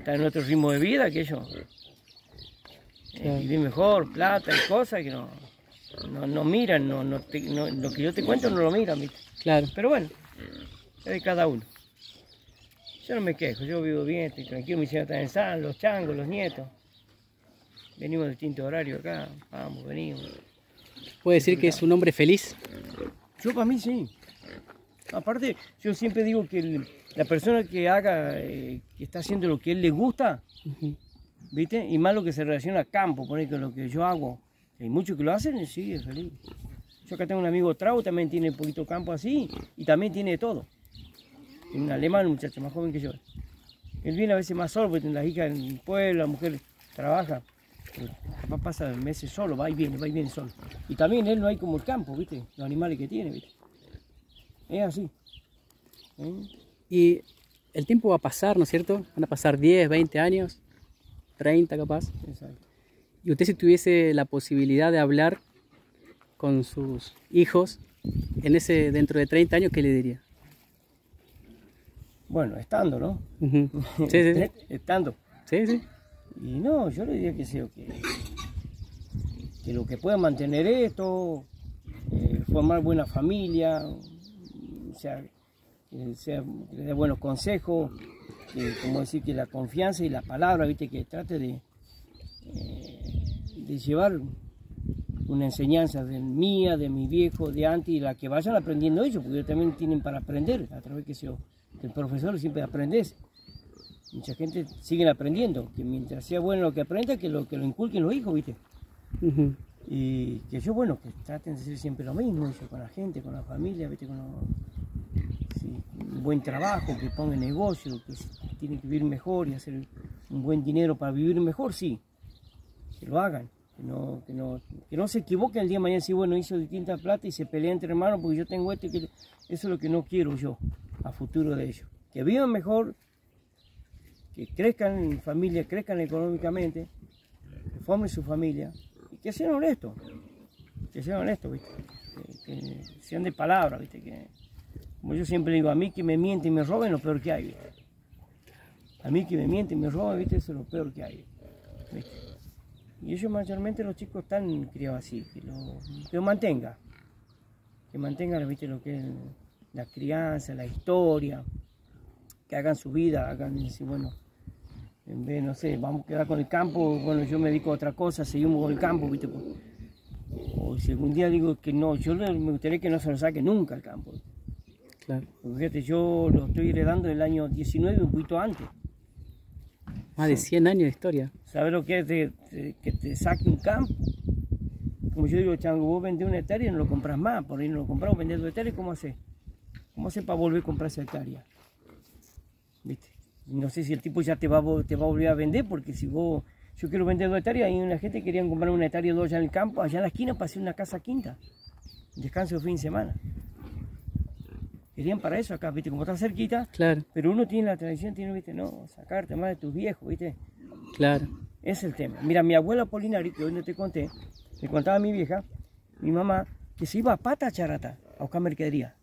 está en otro ritmo de vida que yo. Eh, vivir mejor, plata y cosas que no, no, no miran, no, no te- no- lo que yo te cuento no lo miran, ¿viste? Claro. Pero bueno, es de cada uno. Yo no me quejo, yo vivo bien, estoy tranquilo, mi señora está en San, los changos, los nietos. venimos de distintos horarios acá, vamos, venimos. ¿Puede decir que es un hombre feliz? Yo para mí sí. Aparte, yo siempre digo que el- la persona que haga, eh, que está haciendo lo que a él le gusta. ¿viste? Y más lo que se relaciona a campo, poner que lo que yo hago. Hay muchos que lo hacen y sí, es feliz. Yo acá tengo un amigo Trau, también tiene un poquito campo así, y también tiene de todo. Es un alemán, un muchacho más joven que yo. Él viene a veces más solo, porque tiene las hijas en el pueblo, la mujer trabaja. Capaz pasa meses solo, va y viene, va y viene solo. Y también él no hay como el campo, ¿viste? Los animales que tiene, ¿viste? Es así. ¿Eh? Y el tiempo va a pasar, ¿no es cierto? Van a pasar 10, 20 años, 30 capaz. Exacto. Y usted si tuviese la posibilidad de hablar con sus hijos en ese dentro de 30 años, ¿qué le diría? Bueno, estando, ¿no? [LAUGHS] Sí, sí, sí. Estando. Sí, sí. Y no, yo le diría que sí, que, que lo que pueda mantener esto, eh, formar buena familia, o sea, que, sea, que le dé buenos consejos, que, como decir, que la confianza y la palabra, viste, que trate de, eh, de llevar una enseñanza de mía, de mi viejo, de antes, y la que vayan aprendiendo ellos, porque ellos también tienen para aprender, a través que sea, del profesor siempre aprendes mucha gente sigue aprendiendo, que mientras sea bueno lo que aprenda, que lo que lo inculquen los hijos, ¿viste? Y que yo, bueno, que traten de hacer siempre lo mismo, eso, con la gente, con la familia, ¿viste? Con los- sí, un buen trabajo, que pongan negocio, que tienen que vivir mejor y hacer un buen dinero para vivir mejor, sí, que lo hagan. Que no, que, no, que no se equivoquen el día de mañana si bueno hizo distinta plata y se pelea entre hermanos porque yo tengo esto y que eso es lo que no quiero yo a futuro de ellos. Que vivan mejor, que crezcan en familia, crezcan económicamente, que formen su familia y que sean honestos, que sean honestos. Que, sean de palabra, ¿viste? Que, como yo siempre digo, a mí que me mienten y me roben, lo peor que hay, ¿viste? A mí que me mienten y me roben, ¿viste? Eso es lo peor que hay. Y ellos mayormente los chicos están criados así, que lo, que lo mantenga, que mantengan, ¿viste? Lo que es la crianza, la historia, que hagan su vida, hagan, decir, bueno, en vez, no sé, vamos a quedar con el campo, bueno, yo me dedico a otra cosa, seguimos con el campo, ¿viste? Pues, O si algún día digo que no, yo me gustaría que no se lo saque nunca el campo. Claro. Porque fíjate, yo lo estoy heredando del año 19, un poquito antes. Más de 100 años de historia. ¿Sabes lo que es de- de- que te saque un campo? Como yo digo, chango, vos vendés una hectárea y no lo compras más, por ahí no lo compras, vendés dos hectáreas, ¿cómo haces? ¿Cómo haces para volver a comprar esa hectárea? ¿Viste? No sé si el tipo ya te va, a vo- te va a volver a vender, porque si vos, yo quiero vender dos hectáreas, y una gente quería comprar una hectárea o dos allá en el campo, allá en la esquina para hacer una casa quinta, descanso de fin de semana. Querían para eso acá, ¿viste? Como está cerquita, Claro, pero uno tiene la tradición, tiene, ¿viste? No, sacarte más de tus viejos, ¿viste? claro. Es el tema. Mira, mi abuela Polinari, que hoy no te conté, me contaba a mi vieja, mi mamá, que se iba a pata a charata, a buscar mercadería.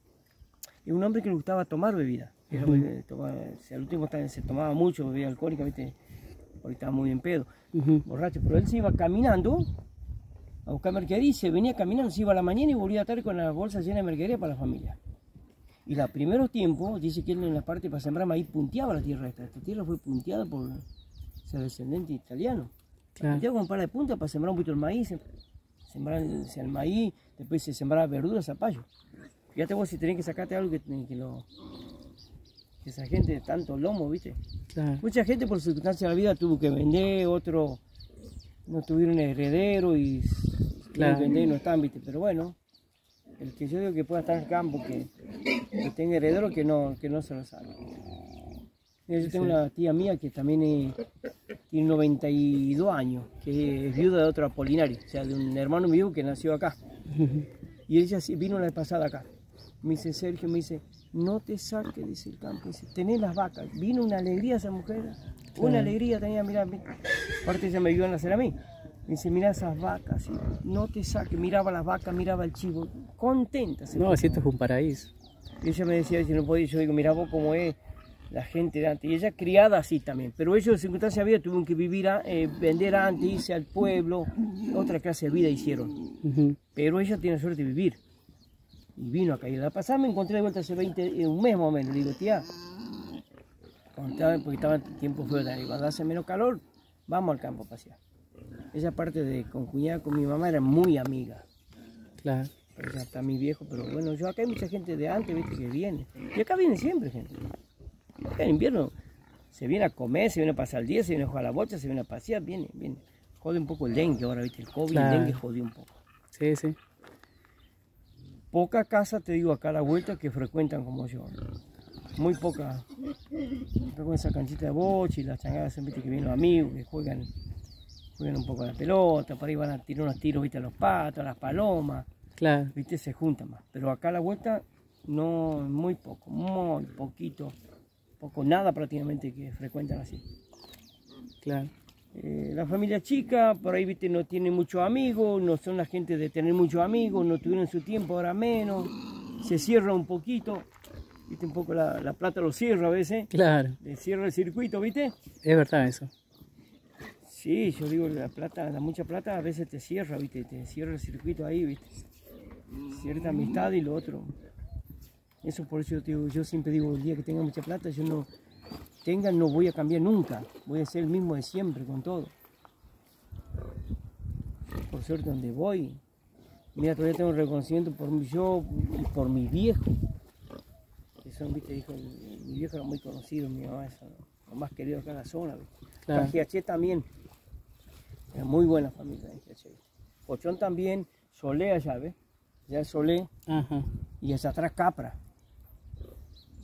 Un hombre que le gustaba tomar bebida. Eh, tomaba- al último se tomaba mucho bebida alcohólica, ¿viste? Porque estaba muy en pedo, borracho. Pero él se iba caminando a buscar mercadería y se venía caminando, se iba a la mañana y volvía a tarde con la bolsa llena de mercadería para la familia. Y los primeros tiempos, dice que él en la parte para sembrar maíz punteaba la tierra esta. Esta tierra fue punteada por ser descendente italiano. Claro. Punteaba con un par de puntas para sembrar un poquito el maíz, sem- sembrar el, el maíz, después se sembraba verduras, zapallo. Fíjate vos si tenés que sacarte algo que, que lo... que esa gente de tanto lomo, ¿viste? Claro. Mucha gente por circunstancias de la vida tuvo que vender, otros no tuvieron heredero y Claro. vender y no están, ¿viste? Pero bueno, el que yo digo que pueda estar en el campo, que, que tenga heredero, que no, que no se lo saque. Mira, Yo tengo una tía mía que también es- tiene 92 años, que es viuda de otro Apolinario, o sea, de un hermano mío que nació acá. Y ella vino la vez pasada acá. Me dice, Sergio, me dice, no te saques, dice el campo. Dice, tenés las vacas. Vino una alegría esa mujer. Una alegría tenía, mira, aparte ella me vio a nacer a mí. Me dice, mira esas vacas, no te saques. Miraba las vacas, miraba el chivo. Contenta. se No, si esto es un paraíso. Y ella me decía, si no podía, yo digo, mira vos cómo es la gente de antes. Y ella criada así también. Pero ellos, en circunstancias vida, tuvieron que vivir, a- eh, vender antes, irse al pueblo. Otra clase de vida hicieron. Pero ella tiene suerte de vivir. Y vino acá. Y la pasada me encontré de vuelta hace 20, eh, un mes más o menos. Le digo, tía, estaba- porque estaba tiempo le digo, cuando hace menos calor, vamos al campo a pasear. esa parte de con cuñada con mi mamá era muy amiga. Claro. Está mi viejo, pero bueno, yo acá hay mucha gente de antes, viste, que viene. Y acá viene siempre gente. Acá en invierno se viene a comer, se viene a pasar el día, se viene a jugar a la bolsa, se viene a pasear, viene, viene. Jode un poco el dengue ahora, viste, el COVID, Claro. el dengue jodió un poco. Sí, sí. Poca casa, te digo, acá a la vuelta que frecuentan como yo. Muy poca. Con esa canchita de boche y las changadas, viste, que vienen los amigos, que juegan, juegan un poco a la pelota, por ahí van a tirar unos tiros, viste, a los patos, a las palomas. Claro. viste, se juntan más. Pero acá a la vuelta, no, muy poco, muy poquito, poco, nada prácticamente que frecuentan así. Claro. Eh, la familia chica, por ahí, viste, no tiene muchos amigos, no son la gente de tener muchos amigos, no tuvieron su tiempo, ahora menos, se cierra un poquito, viste, un poco la, la plata lo cierra a veces, Claro. le cierra el circuito, viste. Es verdad eso. Sí, yo digo, la plata, la mucha plata a veces te cierra, viste, te cierra el circuito ahí, viste. Cierta amistad y lo otro. Eso por eso yo, te digo, yo siempre digo, el día que tenga mucha plata, yo no tenga, no voy a cambiar nunca. Voy a ser el mismo de siempre con todo. Por suerte donde voy. Mira, todavía tengo reconocimiento por mi yo y por mi viejo. Que son, viste, hijo, mi viejo era muy conocido, mi mamá es lo más querido acá en la zona. Claro. Cajiaché también. Era muy buena familia Cajiaché. Pochón también, Solé allá, ¿ves? Ya Solé Ajá. y hacia atrás Capra.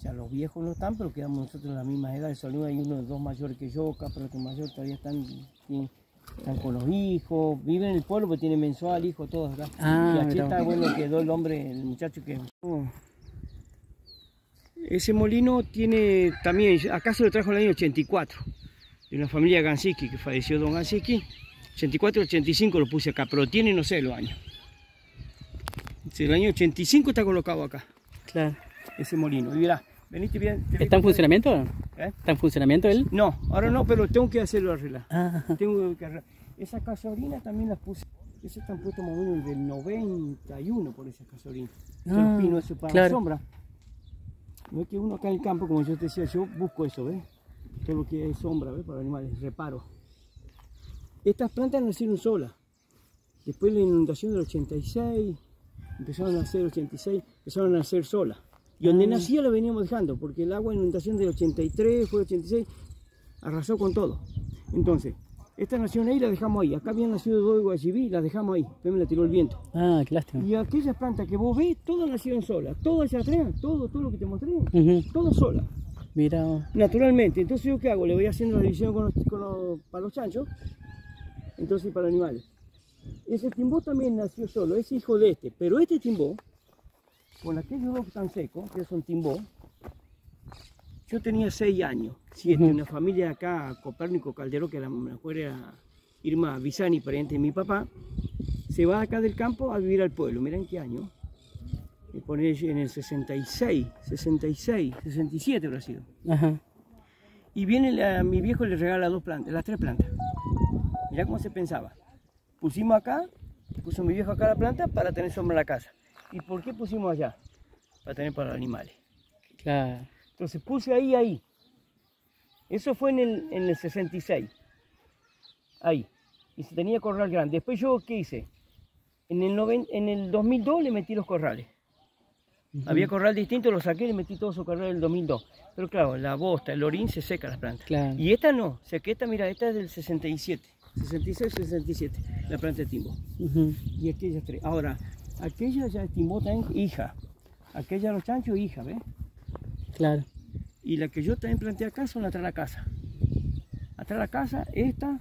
O sea, los viejos no están, pero quedamos nosotros en la misma edad. Solé hay uno de dos mayores que yo, Capra otro mayor, todavía están, tienen- están con los hijos, viven en el pueblo, pero tienen mensual, hijos, todos acá. Ah, y aquí mira. está, bueno, quedó el hombre, el muchacho que... Oh. Ese molino tiene también, acá se lo trajo en el año 84, de una familia Gansiski, que falleció don Gansiski. 84, 85 lo puse acá, pero tiene, no sé, los años. El año 85 está colocado acá, Claro. ese molino. Y mirá, veniste bien. te ¿Está en funcionamiento? ¿Eh? ¿Está en funcionamiento él? No, ahora no, pero tengo que hacerlo arreglar. Ah, Tengo que arreglar. Esa casorina también las puse. Esas están puestas más o menos del 91 por esa casorina. Ah, los pinos eso para claro. la sombra. No es que uno acá en el campo, como yo te decía, yo busco eso, ¿ves? Todo lo que es sombra, ¿ves? Para animales, reparo. Estas plantas nacieron solas. Después de la inundación del 86, empezaron a nacer 86, empezaron a nacer solas. Y donde Ah. nacía la veníamos dejando, porque el agua de inundación del 83, fue 86, arrasó con todo. Entonces, esta nación ahí la dejamos ahí. Acá habían nacido dos de guayibí, la dejamos ahí. Después me la tiró el viento. ah, qué lástima. Y aquellas plantas que vos ves, todas nacieron solas. Todas allá atrás, todo, todo lo que te mostré, Ujú. todo sola. Mira, vos. Naturalmente. Entonces, ¿yo qué hago? Le voy haciendo la división con los, con los- para los chanchos, entonces para animales. Ese timbó también nació solo, es hijo de este. Pero este timbó, con aquellos dos que están secos, que son timbó, yo tenía seis años, siete, Ujú. una familia acá, Copérnico Calderó, que era, me acuerdo era Irma Bisani, pariente de mi papá, se va acá del campo a vivir al pueblo. Mirá en qué año. En el 66, 66, 67 habrá sido. Ajá. Y viene la- mi viejo y le regala dos plantas, las tres plantas. Mirá cómo se pensaba. Pusimos acá, puso mi viejo acá la planta para tener sombra en la casa. ¿Y por qué pusimos allá? Para tener para los animales. Claro. Entonces puse ahí, ahí. Eso fue en el, en el 66. Ahí. Y se tenía corral grande. Después yo, ¿qué hice? En el, noven- en el 2002 le metí los corrales. Había corral distinto, lo saqué y le metí todos esos corrales del 2002. Pero claro, la bosta, el orín se seca las plantas. Claro. Y esta no, o sea que esta, mira, esta es del 67. 66, 67, la planta de timbo. Ujú. Y aquellas tres. Ahora, aquella ya es timbo también, hija. Aquella los chanchos, hija, ¿ves? Claro. Y la que yo también planteé acá son atrás de la casa. Atrás de la casa, esta,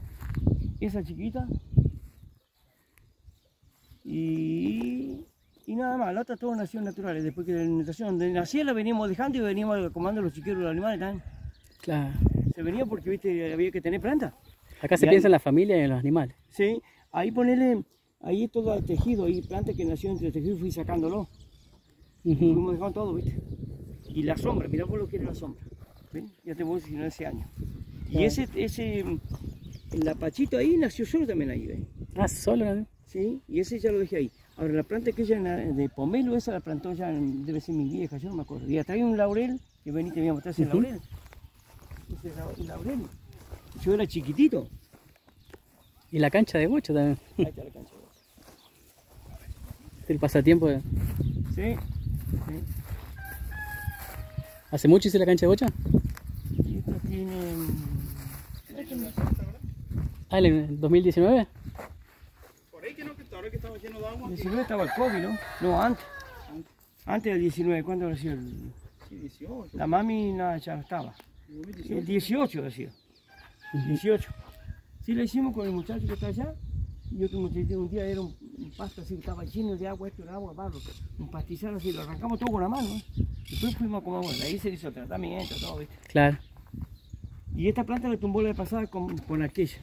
esa chiquita. Y, y nada más, la otra todas nacieron naturales. Después que de la inundación, donde nacía la veníamos dejando y veníamos comando los chiqueros de los animales también. Claro. Se venía porque, viste, había que tener planta. Acá se Y ahí- piensa en la familia y en los animales. Sí, ahí ponele, ahí todo el tejido, ahí planta que nació entre el tejido y fui sacándolo. Ujú. Fuimos dejando todo, ¿viste? Y la sombra, mirá vos lo que era la sombra. ¿Ven? Ya te voy a decir, ese año. Y ese, ese, el lapachito ahí nació solo también ahí, ¿ves? Ah, solo, ¿no? Sí, y ese ya lo dejé ahí. Ahora, la planta que ella de pomelo, esa la plantó ya, debe ser mi vieja, yo no me acuerdo. Y hay un laurel, que vení, te voy a mostrar ese laurel. Ese la- laurel. Yo era chiquitito. Y la cancha de bocha también. Ahí está la cancha. El pasatiempo. de- Sí, sí. ¿Hace mucho hice la cancha de bocha? Y esto tiene... Ah, ¿en el 2019? Por ahí que no, que ahora que estaba lleno de agua. 19 estaba el COVID, ¿no? No, antes. Antes del 19, ¿cuándo habrá sido? El... Sí, 18. La mami no, ya no estaba. El 18 decía. 18. Sí, lo hicimos con el muchacho que está allá. Y otro muchacho un día era un, un pasto así, estaba lleno de agua, esto era agua, barro. Un pastizal así, lo arrancamos todo con la mano. ¿eh? Después fuimos como, bueno, ahí se hizo tratamiento, todo, ¿viste? Claro. Y esta planta la tumbó la vez pasada con, con aquella.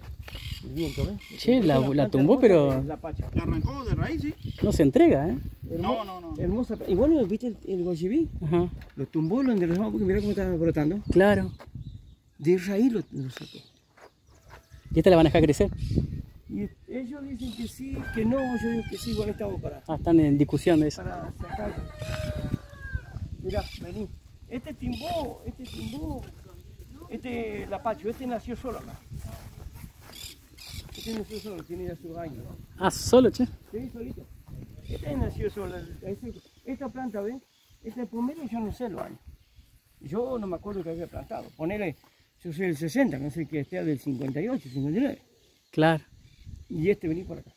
El viento, ¿ves? Che, la- la tumbó, pero- La pacha. La arrancó de raíz, sí. No se entrega, ¿eh? No, no, no. Hermosa. Y bueno, ¿viste el, el goyibí? Ajá. Lo tumbó, lo enderezó, porque mirá cómo estaba brotando. Claro. De raíz lo, lo sacó. ¿Y esta la van a dejar crecer? Y ellos dicen que sí, que no, yo digo que sí, bueno, estamos para, Ah, están en discusión de eso. para sacar. Mirá, vení. Este timbó, este timbó, este lapacho, este nació solo acá. Este nació solo, tiene ya sus años. Ah, solo, che. Sí, solito. Este nació solo. Esta planta, ¿ves? Este pomelo yo no sé los años. Yo no me acuerdo que había plantado. Ponele, yo soy del 60, no sé que esté del 58, 59. Claro. Y este vení por acá.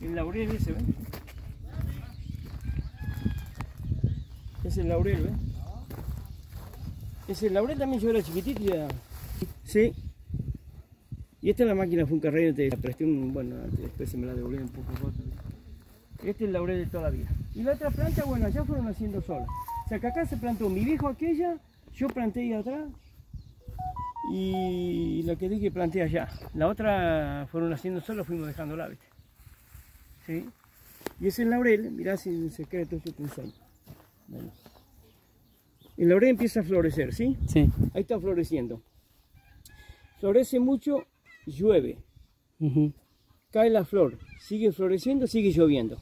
El laurel ese, ¿ves? Es el laurel, ¿ves? Es el laurel también yo era chiquitito y ya... Sí. Y esta es la máquina fue un carrero, te presté un... Bueno, después se me la devolví un poco rota. Este es el laurel de toda la vida. Y la otra planta, bueno, allá fueron haciendo solas. O sea, que acá se plantó mi viejo aquella, yo planté ahí atrás, y la que dije planté allá. La otra fueron haciendo solo, fuimos dejando la ¿viste? ¿Sí? Y ese es el laurel, mirá si en secreto yo te enseño. Bueno. El laurel empieza a florecer, ¿sí? Sí. Ahí está floreciendo. Florece mucho, llueve, cae la flor, sigue floreciendo, sigue lloviendo.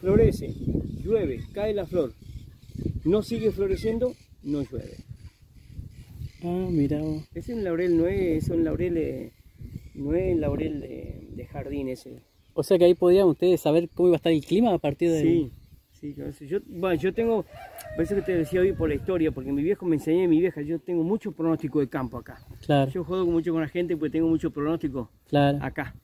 Florece, llueve, cae la flor, no sigue floreciendo, no llueve. Ah, mira es un laurel, no es, un laurel, eh, no es laurel de, de jardín ese. O sea que ahí podían ustedes saber cómo iba a estar el clima a partir de... Sí, sí, yo, bueno, yo tengo, por eso que te decía hoy por la historia, porque mi viejo me enseñó, mi vieja, yo tengo mucho pronóstico de campo acá. Claro, Yo juego mucho con la gente porque tengo mucho pronóstico claro, acá,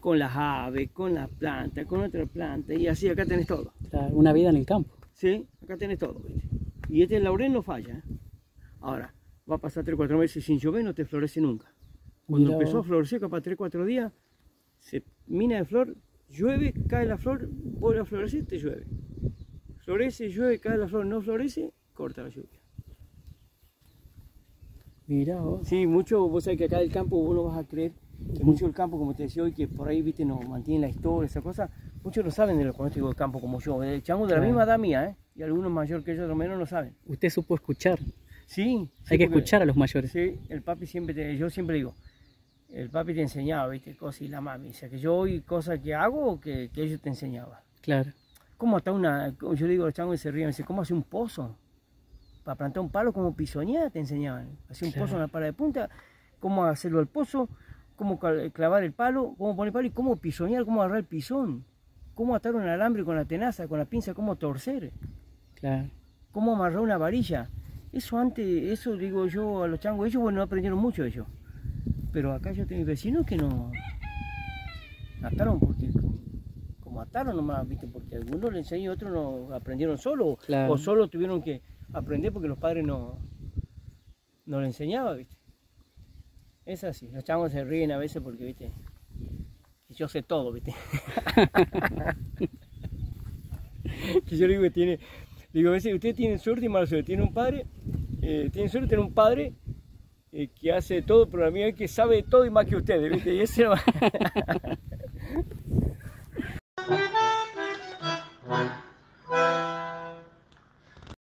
con las aves, con las plantas, con otras plantas, y así acá tenés todo. claro. Una vida en el campo. Sí, acá tenés todo, ¿viste? Y este laurel no falla. ¿eh? Ahora, va a pasar 3 4 meses sin llover, no te florece nunca. Cuando Mirá empezó a florecer, capaz 3 4 días, se mina de flor, llueve, cae la flor, vuelve a florecer, te llueve. Florece, llueve, cae la flor, no florece, corta la lluvia. Mira vos. Sí, mucho, vos sabés que acá del campo vos no vas a creer que mucho del campo, como te decía hoy, que por ahí, viste, nos mantiene la historia, esa cosa, muchos no saben de los pronósticos del campo como yo. El chango de la misma edad mía, ¿eh? Y algunos mayor que yo, otros menos, no saben. Usted supo escuchar. Sí. Hay sí, que escuchar a los mayores. Sí, el papi siempre, te, yo siempre digo, el papi te enseñaba, viste, cosas y la mami. O sea, que yo hoy cosas que hago que, que ellos te enseñaban. Claro. ¿Cómo hasta una, yo digo a los changos y se ríen, me ¿cómo hace un pozo? Para plantar un palo, como pisoñar te enseñaban. Hacer un Claro. pozo en la pala de punta, cómo hacerlo al pozo, cómo clavar el palo, cómo poner el palo y cómo pisoñar, cómo agarrar el pisón. Cómo atar un alambre con la tenaza, con la pinza, cómo torcer Claro. cómo amarrar una varilla. Eso antes, eso digo yo a los changos, ellos bueno, no aprendieron mucho de ellos. Pero acá yo tengo vecinos que no ataron porque como, como ataron nomás, viste, porque algunos le enseñan y otros no aprendieron solo, Claro. o solo tuvieron que aprender porque los padres no, no le enseñaban, viste. Es así, los changos se ríen a veces porque, viste, yo sé todo, viste. [LAUGHS] que yo digo que tiene, Digo, a veces ustedes tienen suerte y mala suerte. Tienen un padre, eh, tienen suerte un padre eh, que hace todo, pero a mí es que sabe todo y más que ustedes, ¿viste? Y ese... [LAUGHS]